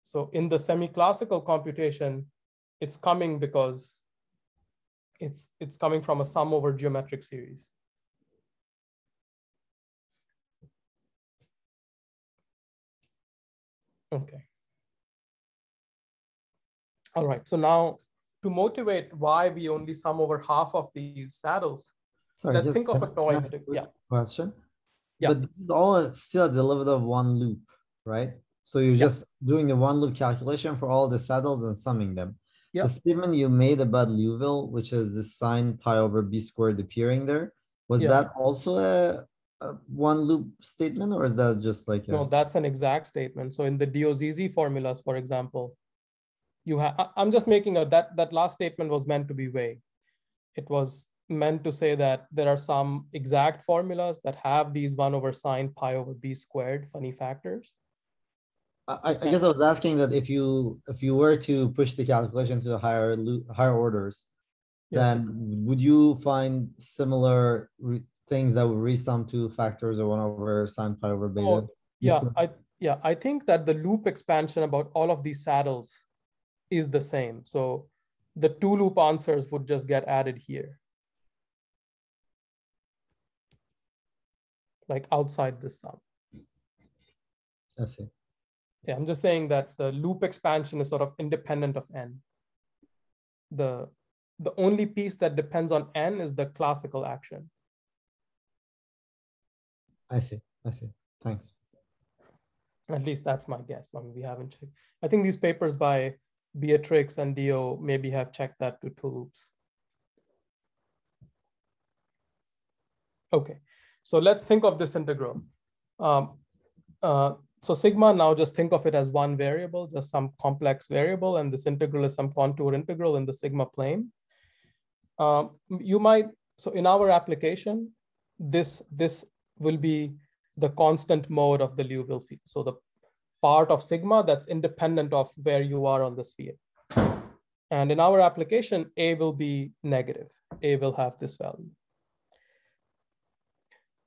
So in the semi-classical computation, it's coming because it's, it's coming from a sum over geometric series. Okay. All right, so now to motivate why we only sum over half of these saddles, Sorry, let's think of a toy.
Yeah. Question. Yeah. But this is all still a derivative of one loop, right? So you're yeah. just doing the one loop calculation for all the saddles and summing them. Yeah. The statement you made about Liouville, which is the sine pi over b squared appearing there, was yeah. that also a, a, one loop statement or is that just like
a... no? That's an exact statement. So in the DOZZ formulas, for example, you have. I'm just making a that that last statement was meant to be vague. It was meant to say that there are some exact formulas that have these one over sine pi over b squared funny factors
I, I guess I was asking that if you if you were to push the calculation to the higher higher orders, yeah. then would you find similar things that would resum to factors of one over sine pi over beta? Oh,
yeah, I yeah I think that the loop expansion about all of these saddles is the same. So the two loop answers would just get added here. Like outside this sum.
I see.
Yeah, I'm just saying that the loop expansion is sort of independent of n. The, the only piece that depends on n is the classical action.
I see, I see. Thanks.
At least that's my guess. I mean, we haven't checked. I think these papers by Beatrix and Dio maybe have checked that to two loops. Okay, so let's think of this integral. Um, uh, so sigma now just think of it as one variable, just some complex variable, and this integral is some contour integral in the sigma plane. Um, you might, so in our application, this, this will be the constant mode of the Liouville field. So the part of sigma that's independent of where you are on the sphere. And in our application, A will be negative. A will have this value.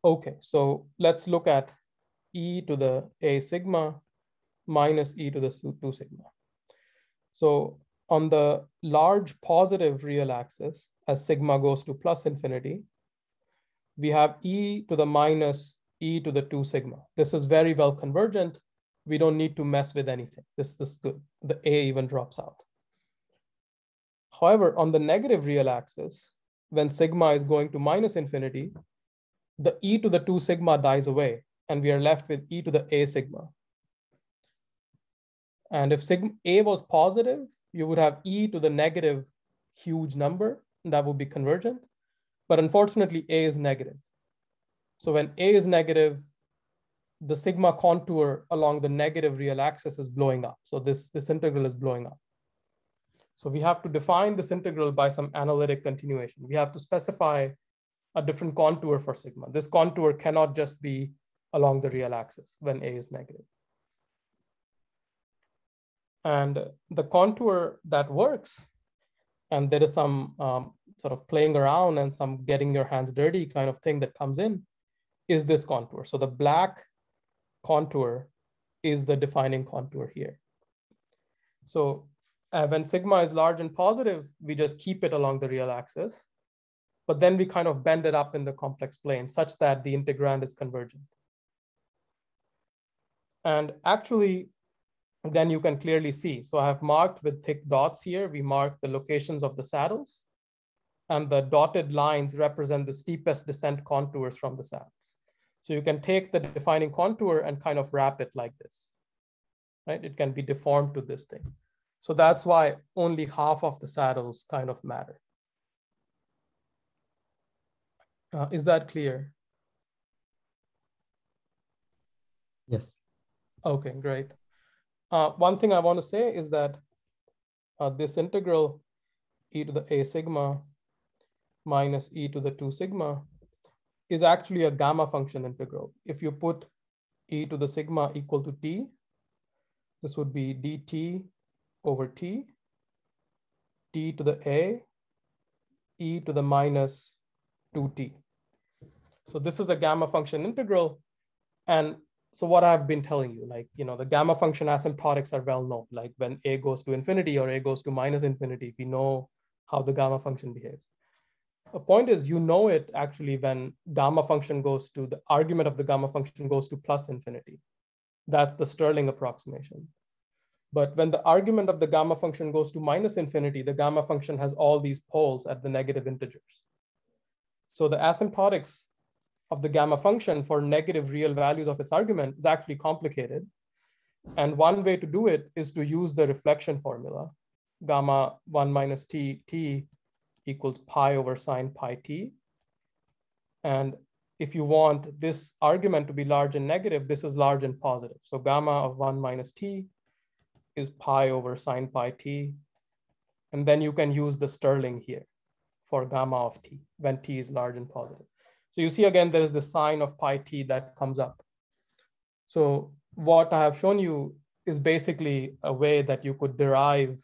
Okay, so let's look at e to the a sigma minus e to the 2 sigma. So on the large positive real axis, as sigma goes to plus infinity, we have e to the minus e to the 2 sigma. This is very well convergent. We don't need to mess with anything. This, this is good. The a even drops out. However, on the negative real axis, when sigma is going to minus infinity, the e to the 2 sigma dies away, and we are left with e to the a sigma. And if sigma a was positive, you would have e to the negative huge number, that would be convergent. But unfortunately, a is negative. So when a is negative, the sigma contour along the negative real axis is blowing up. So this, this integral is blowing up. So we have to define this integral by some analytic continuation. We have to specify a different contour for sigma. This contour cannot just be along the real axis when a is negative. And the contour that works, and there is some um, sort of playing around and some getting your hands dirty kind of thing that comes in, is this contour. So the black contour is the defining contour here. So uh, when sigma is large and positive, we just keep it along the real axis. But then we kind of bend it up in the complex plane such that the integrand is convergent. And actually, then you can clearly see. So I have marked with thick dots here. We mark the locations of the saddles. And the dotted lines represent the steepest descent contours from the saddles. So you can take the defining contour and kind of wrap it like this, right? It can be deformed to this thing. So that's why only half of the saddles kind of matter. Uh, is that clear?
Yes.
Okay, great. Uh, one thing I want to say is that uh, this integral e to the a sigma minus e to the 2 sigma is actually a gamma function integral. If you put e to the sigma equal to t, this would be dt over t, t to the a, e to the minus 2t. So this is a gamma function integral. And so what I've been telling you, like, you know, the gamma function asymptotics are well known, like when a goes to infinity or a goes to minus infinity, we know how the gamma function behaves. The point is, you know it actually when gamma function goes to the argument of the gamma function goes to plus infinity. That's the Stirling approximation. But when the argument of the gamma function goes to minus infinity, the gamma function has all these poles at the negative integers. So the asymptotics of the gamma function for negative real values of its argument is actually complicated. And one way to do it is to use the reflection formula, gamma 1 minus t, t equals pi over sine pi t. And if you want this argument to be large and negative, this is large and positive. So gamma of 1 minus t is pi over sine pi t. And then you can use the Stirling here for gamma of t when t is large and positive. So you see again, there is the sine of pi t that comes up. So what I have shown you is basically a way that you could derive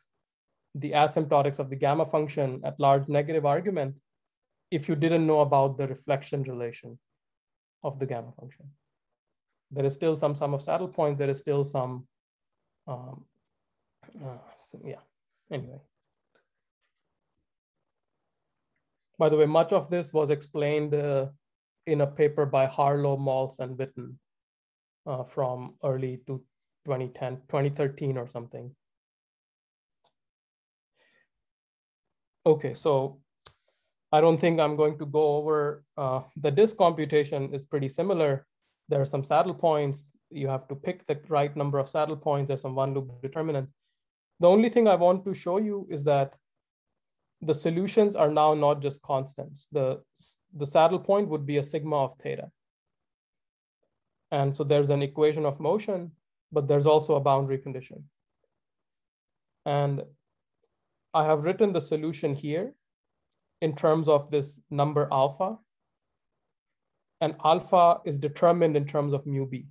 the asymptotics of the gamma function at large negative argument if you didn't know about the reflection relation of the gamma function. There is still some sum of saddle points. There is still some um, uh, so yeah, anyway. By the way, much of this was explained uh, in a paper by Harlow, Maltz, and Witten uh, from early to 2010, 2013 or something. Okay, so I don't think I'm going to go over uh, the disk computation is pretty similar. There are some saddle points. You have to pick the right number of saddle points. There's some one loop determinant. The only thing I want to show you is that the solutions are now not just constants. The, the saddle point would be a sigma of theta. And so there's an equation of motion, but there's also a boundary condition. And I have written the solution here in terms of this number alpha. And alpha is determined in terms of mu b.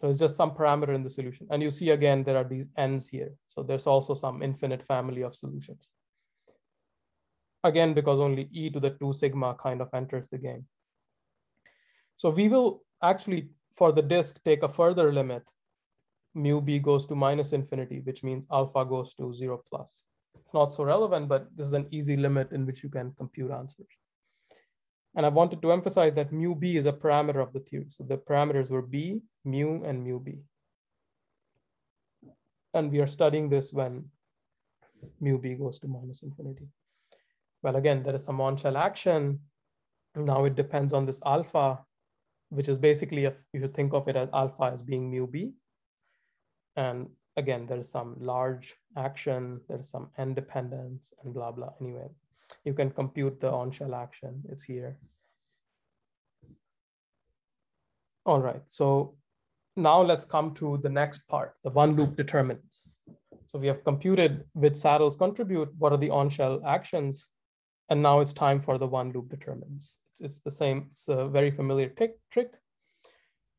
So it's just some parameter in the solution. And you see again, there are these n's here. So there's also some infinite family of solutions. Again, because only e to the 2 sigma kind of enters the game. So we will actually, for the disk, take a further limit. Mu b goes to minus infinity, which means alpha goes to 0 plus. It's not so relevant, but this is an easy limit in which you can compute answers. And I wanted to emphasize that mu b is a parameter of the theory. So the parameters were b, mu, and mu b. And we are studying this when mu b goes to minus infinity. Well, again, there is some on-shell action. Now it depends on this alpha, which is basically, if you think of it as alpha as being mu b. And again, there is some large action, there's some n dependence and blah, blah. Anyway, you can compute the on-shell action, it's here. All right, so now let's come to the next part, the one loop determinants. So we have computed which saddles contribute, what are the on-shell actions, and now it's time for the one loop determinants. It's, it's the same, it's a very familiar trick. trick.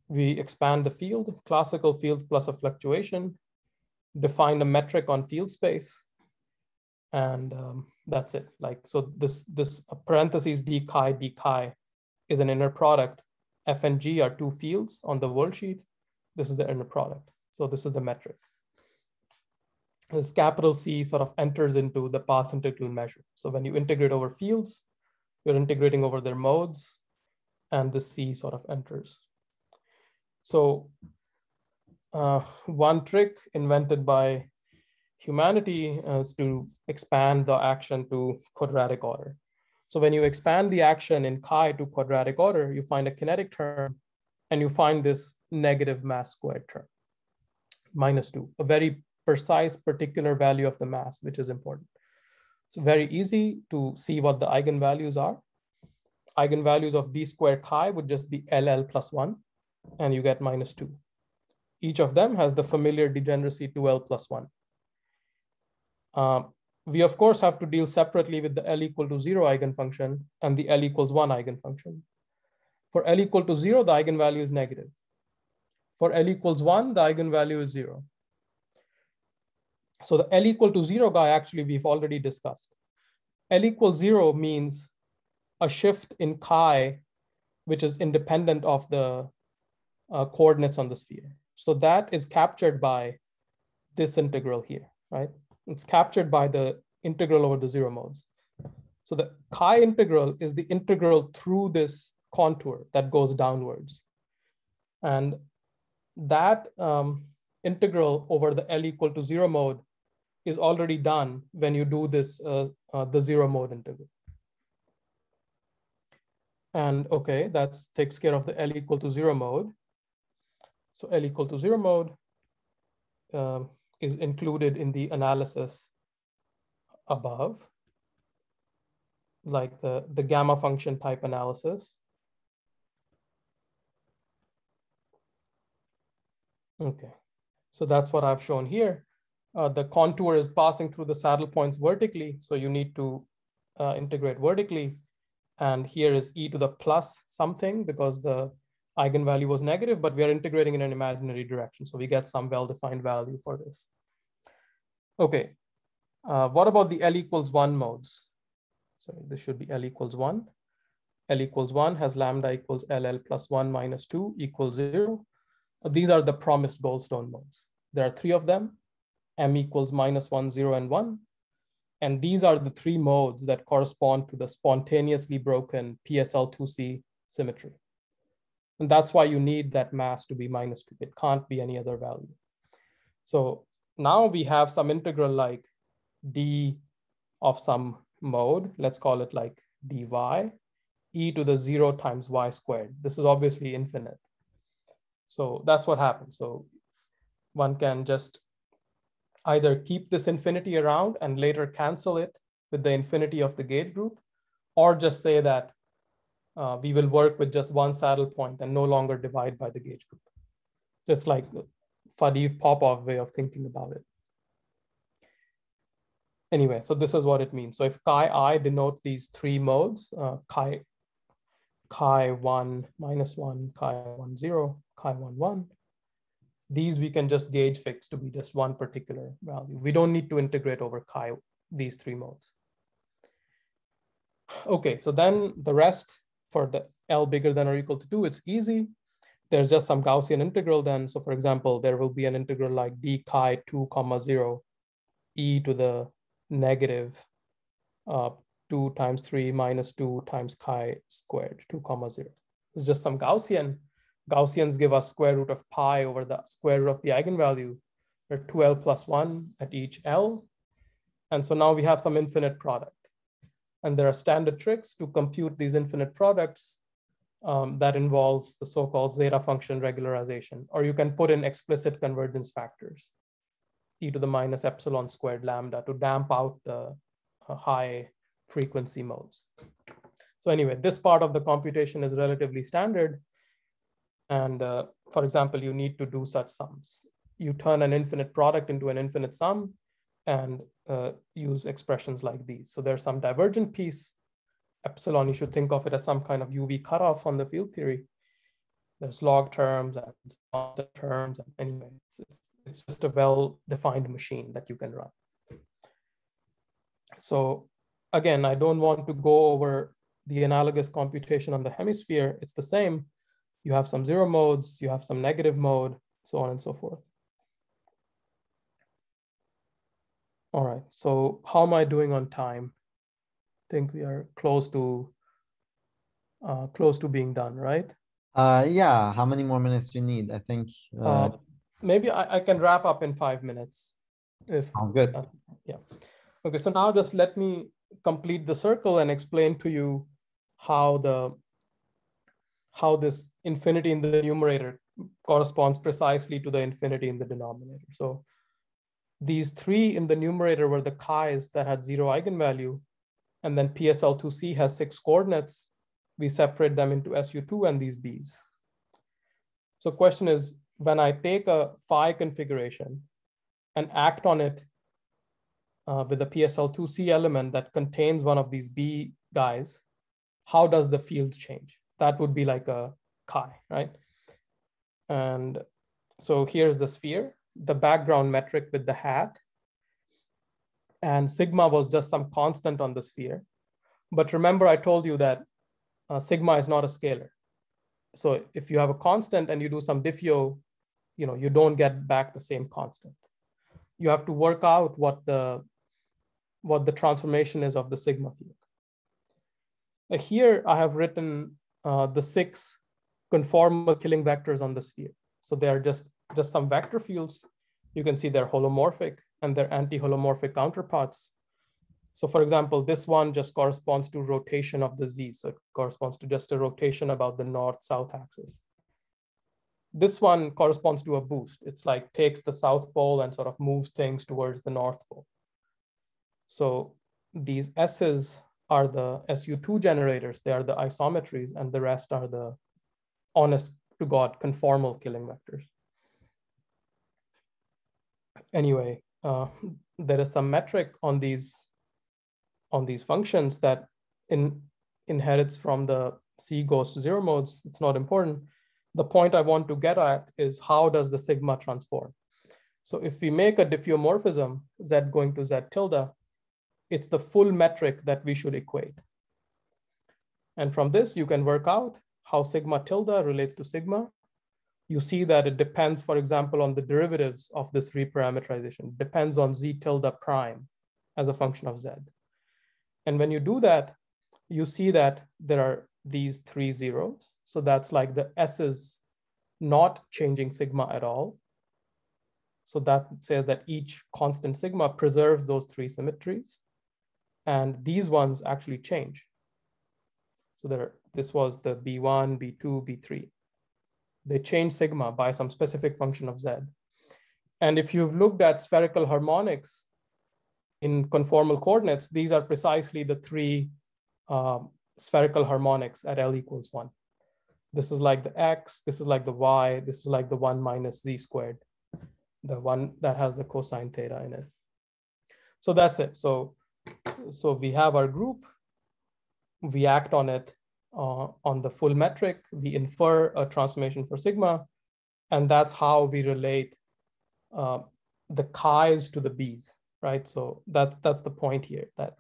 We expand the field, classical field plus a fluctuation, define a metric on field space, and um, that's it. Like, so this, this parentheses d chi d chi is an inner product. F and G are two fields on the world sheet. This is the inner product. So this is the metric. This capital C sort of enters into the path integral measure. So when you integrate over fields, you're integrating over their modes, and the C sort of enters. So uh, one trick invented by humanity is to expand the action to quadratic order. So when you expand the action in chi to quadratic order, you find a kinetic term and you find this negative mass squared term, minus two, a very precise particular value of the mass, which is important. It's very easy to see what the eigenvalues are. Eigenvalues of b squared chi would just be LL plus one, and you get minus two. Each of them has the familiar degeneracy 2L plus one. Um, we of course have to deal separately with the L equal to zero eigenfunction and the L equals one eigenfunction. For L equal to zero, the eigenvalue is negative. For L equals one, the eigenvalue is zero. So the L equal to zero guy, actually, we've already discussed. L equals zero means a shift in chi, which is independent of the uh, coordinates on the sphere. So that is captured by this integral here, right? It's captured by the integral over the zero modes. So the chi integral is the integral through this contour that goes downwards. And that um, integral over the L equal to zero mode is already done when you do this, uh, uh, the zero mode integral. And okay, that takes care of the L equal to zero mode. So L equal to zero mode um, is included in the analysis above, like the, the gamma function type analysis. Okay, so that's what I've shown here uh, the contour is passing through the saddle points vertically. So you need to uh, integrate vertically. And here is e to the plus something because the eigenvalue was negative, but we are integrating in an imaginary direction. So we get some well-defined value for this. Okay, uh, what about the L equals one modes? So this should be L equals one. L equals one has lambda equals LL plus one minus two equals zero. These are the promised Goldstone modes. There are three of them m equals minus one, zero, and one. And these are the three modes that correspond to the spontaneously broken PSL2C symmetry. And that's why you need that mass to be minus two. It can't be any other value. So now we have some integral like d of some mode, let's call it like dy, e to the zero times y squared. This is obviously infinite. So that's what happens. So one can just either keep this infinity around and later cancel it with the infinity of the gauge group, or just say that uh, we will work with just one saddle point and no longer divide by the gauge group. Just like the Faddeev Popov way of thinking about it. Anyway, so this is what it means. So if chi i denote these three modes, uh, chi, chi 1 minus 1, chi 1 0, chi 1 1, these we can just gauge fix to be just one particular value. We don't need to integrate over chi, these three modes. Okay, so then the rest for the L bigger than or equal to two, it's easy. There's just some Gaussian integral then. So for example, there will be an integral like d chi two comma zero e to the negative uh, 2 times 3 minus 2 times chi squared, 2 comma 0. It's just some Gaussian. Gaussians give us square root of pi over the square root of the eigenvalue. Are 2L plus 1 at each L. And so now we have some infinite product. And there are standard tricks to compute these infinite products um, that involves the so-called zeta function regularization, or you can put in explicit convergence factors, e to the minus epsilon squared lambda to damp out the uh, high frequency modes. So anyway, this part of the computation is relatively standard. And uh, for example, you need to do such sums. You turn an infinite product into an infinite sum and uh, use expressions like these. So there's some divergent piece epsilon, you should think of it as some kind of UV cutoff on the field theory. There's log terms and terms. And anyway, it's, it's just a well-defined machine that you can run. So again, I don't want to go over the analogous computation on the hemisphere. It's the same. You have some zero modes, you have some negative mode, so on and so forth. All right, so how am I doing on time? I think we are close to uh, close to being done, right?
Uh, yeah. How many more minutes do you need? I think. Uh, uh,
maybe I, I can wrap up in five minutes.
If, sounds good.
Uh, yeah. Okay. So now just let me complete the circle and explain to you how the how this infinity in the numerator corresponds precisely to the infinity in the denominator. So these three in the numerator were the chi's that had zero eigenvalue, and then PSL2C has six coordinates. We separate them into SU2 and these Bs. So question is, when I take a phi configuration and act on it uh, with a PSL2C element that contains one of these B guys, how does the field change? That would be like a chi, right? And so here's the sphere, the background metric with the hat and sigma was just some constant on the sphere. But remember, I told you that uh, sigma is not a scalar. So if you have a constant and you do some diffeo, you know, you don't get back the same constant. You have to work out what the what the transformation is of the sigma field. Uh, here I have written uh, the six conformal killing vectors on the sphere. So they are just, just some vector fields. You can see they're holomorphic and their anti-holomorphic counterparts. So for example, this one just corresponds to rotation of the Z. So it corresponds to just a rotation about the north-south axis. This one corresponds to a boost. It's like takes the South Pole and sort of moves things towards the North Pole. So these S's are the SU2 generators. They are the isometries and the rest are the honest to God conformal killing vectors. Anyway, uh, there is some metric on these on these functions that in, inherits from the C goes to zero modes. It's not important. The point I want to get at is how does the sigma transform? So if we make a diffeomorphism, Z going to Z tilde, it's the full metric that we should equate. And from this, you can work out how sigma tilde relates to sigma you see that it depends, for example, on the derivatives of this reparameterization, depends on z tilde prime as a function of z. And when you do that, you see that there are these three zeros. So that's like the S is not changing sigma at all. So that says that each constant sigma preserves those three symmetries. And these ones actually change. So there, this was the B1, B2, B3 they change sigma by some specific function of z. And if you've looked at spherical harmonics in conformal coordinates, these are precisely the three uh, spherical harmonics at L equals one. This is like the X, this is like the Y, this is like the one minus Z squared, the one that has the cosine theta in it. So that's it. So, so we have our group, we act on it, uh, on the full metric, we infer a transformation for sigma, and that's how we relate uh, the chi's to the b's, right? So that, that's the point here, that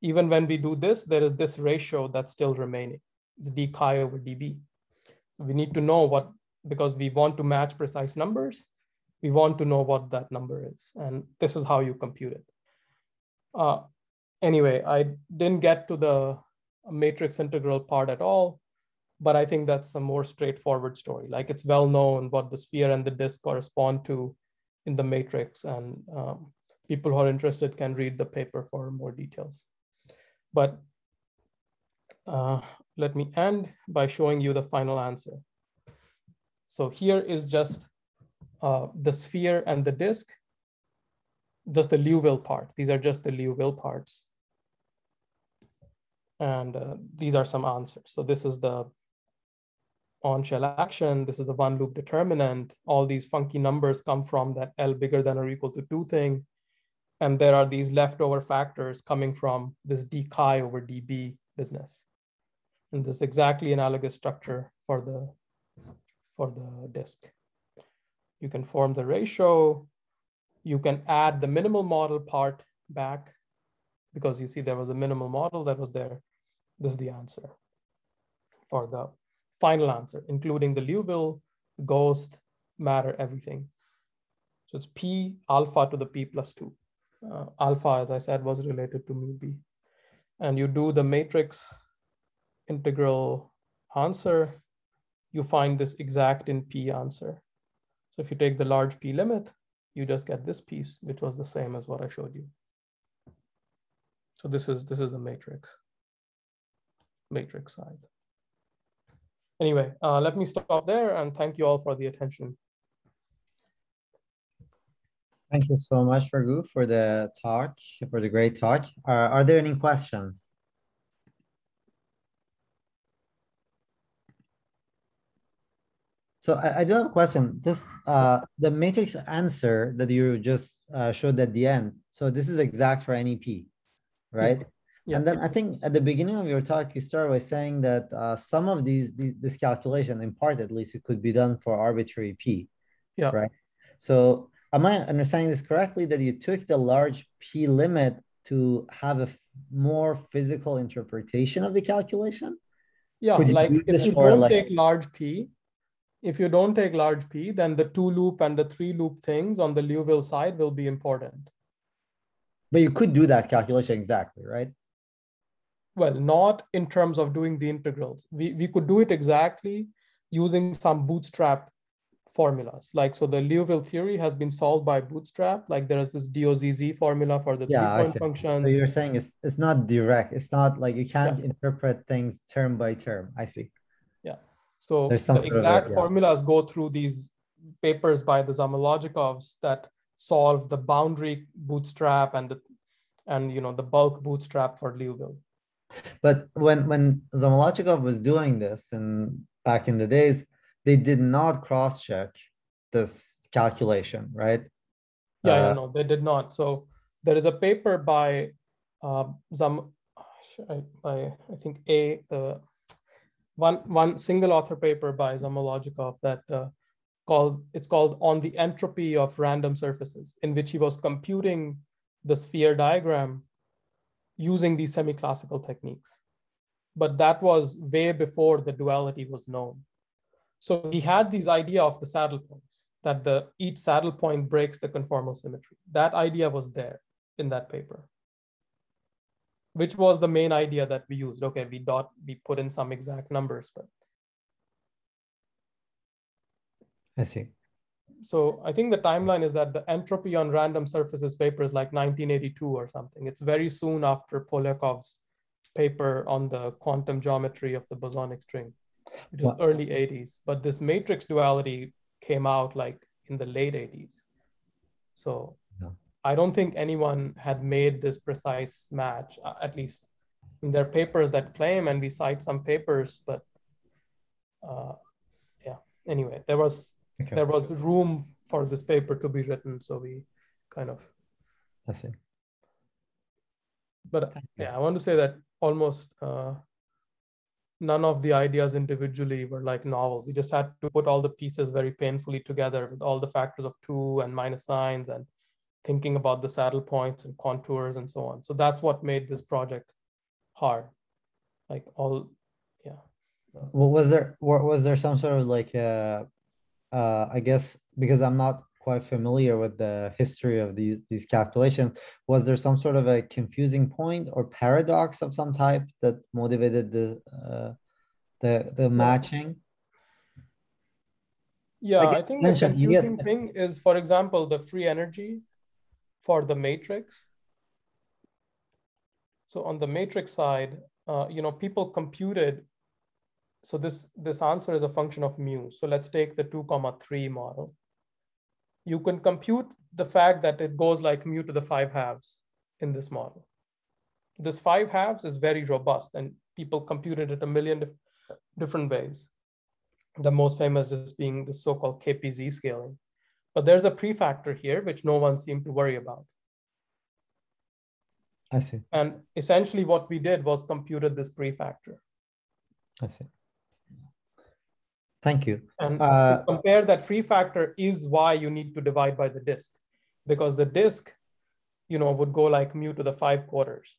even when we do this, there is this ratio that's still remaining. It's d chi over db. We need to know what, because we want to match precise numbers, we want to know what that number is. And this is how you compute it. Uh, anyway, I didn't get to the matrix integral part at all, but I think that's a more straightforward story. Like it's well known what the sphere and the disk correspond to in the matrix and um, people who are interested can read the paper for more details. But uh, let me end by showing you the final answer. So here is just uh, the sphere and the disk, just the Liouville part. These are just the Liouville parts. And uh, these are some answers. So this is the on-shell action. This is the one loop determinant. All these funky numbers come from that L bigger than or equal to two thing. And there are these leftover factors coming from this d over db business. And this exactly analogous structure for the, for the disk. You can form the ratio. You can add the minimal model part back because you see there was a minimal model that was there. This is the answer for the final answer, including the Liouville, the ghost, matter, everything. So it's P alpha to the P plus two. Uh, alpha, as I said, was related to mu B. And you do the matrix integral answer, you find this exact in P answer. So if you take the large P limit, you just get this piece, which was the same as what I showed you. So this is this is the matrix, matrix side. Anyway, uh, let me stop there and thank you all for the attention.
Thank you so much, Raghu, for the talk, for the great talk. Uh, are there any questions? So I, I do have a question. This uh, the matrix answer that you just uh, showed at the end. So this is exact for NEP, right? Yeah. And then I think at the beginning of your talk, you started by saying that uh, some of these, these, this calculation, in part at least, it could be done for arbitrary p.
Yeah.
Right. So am I understanding this correctly? That you took the large p limit to have a more physical interpretation of the calculation?
Yeah, like if you don't like... take large p, if you don't take large p, then the two loop and the three loop things on the Liouville side will be important.
But you could do that calculation exactly, right?
Well, not in terms of doing the integrals. We, we could do it exactly using some bootstrap formulas. Like, so the Liouville theory has been solved by bootstrap. Like there is this DOZZ formula for the
yeah,
three-point functions.
So you're saying it's, it's not direct. It's not like you can't yeah. interpret things term by term. I see.
Yeah. So the exact yeah. formulas go through these papers by the Zamolodchikovs that solve the boundary bootstrap and the and you know the bulk bootstrap for Liouville.
But when when Zamolodchikov was doing this and back in the days, they did not cross-check this calculation, right?
Yeah, uh, no, they did not. So there is a paper by uh, Zam, by I think a the one one single author paper by Zamolodchikov that uh, called it's called on the entropy of random surfaces, in which he was computing the sphere diagram using these semi-classical techniques. But that was way before the duality was known. So he had this idea of the saddle points, that the each saddle point breaks the conformal symmetry. That idea was there in that paper, which was the main idea that we used. Okay, we dot, we put in some exact numbers, but.
I see
so I think the timeline is that the entropy on random surfaces paper is like 1982 or something. It's very soon after Polyakov's paper on the quantum geometry of the bosonic string, which is early 80s. But this matrix duality came out like in the late 80s. So I don't think anyone had made this precise match, at least in their papers that claim, and we cite some papers, but uh, yeah, anyway, there was okay. there was room for this paper to be written. So we kind of.
I see.
But yeah, I want to say that almost uh, none of the ideas individually were like novel. We just had to put all the pieces very painfully together with all the factors of two and minus signs and thinking about the saddle points and contours and so on. So that's what made this project hard. Like all, yeah.
Well, was there was there some sort of like uh, uh, I guess because I'm not quite familiar with the history of these these calculations. Was there some sort of a confusing point or paradox of some type that motivated the uh, the the matching?
Yeah, like I think the confusing yes. thing is, for example, the free energy for the matrix. So on the matrix side, uh, you know, people computed. So this this answer is a function of mu. So let's take the two comma three model. You can compute the fact that it goes like mu to the five halves in this model. This five halves is very robust, and people computed it a million different ways the most famous is being the so-called KPZ scaling. But there's a prefactor here, which no one seemed to worry about.
I see.
And essentially what we did was computed this prefactor.
I see. Thank you.
And uh, compare that prefactor is why you need to divide by the disk, because the disk, you know, would go like mu to the five quarters.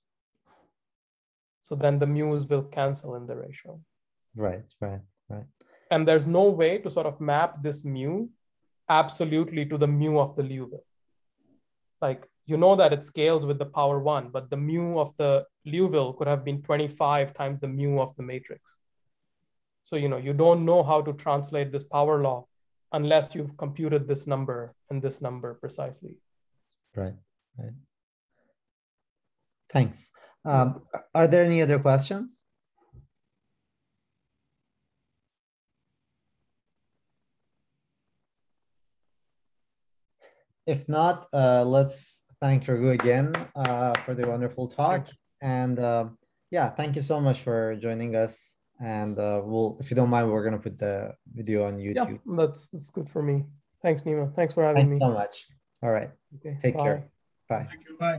So then the mu's will cancel in the ratio.
Right, right, right
and there's no way to sort of map this mu absolutely to the mu of the Liouville. Like you know that it scales with the power one, but the mu of the Liouville could have been 25 times the mu of the matrix. So you know you don't know how to translate this power law unless you've computed this number and this number precisely.
Right, right. Thanks. Um, are there any other questions? if not, uh, let's thank Raghu again uh, for the wonderful talk. And uh, yeah, thank you so much for joining us. And uh, we'll, if you don't mind, we're gonna put the video on YouTube.
Yeah, that's that's good for me. Thanks, Nima. Thanks for having
Thanks
me.
so much. All right. Okay. Take bye. care. Bye.
Thank you. Bye.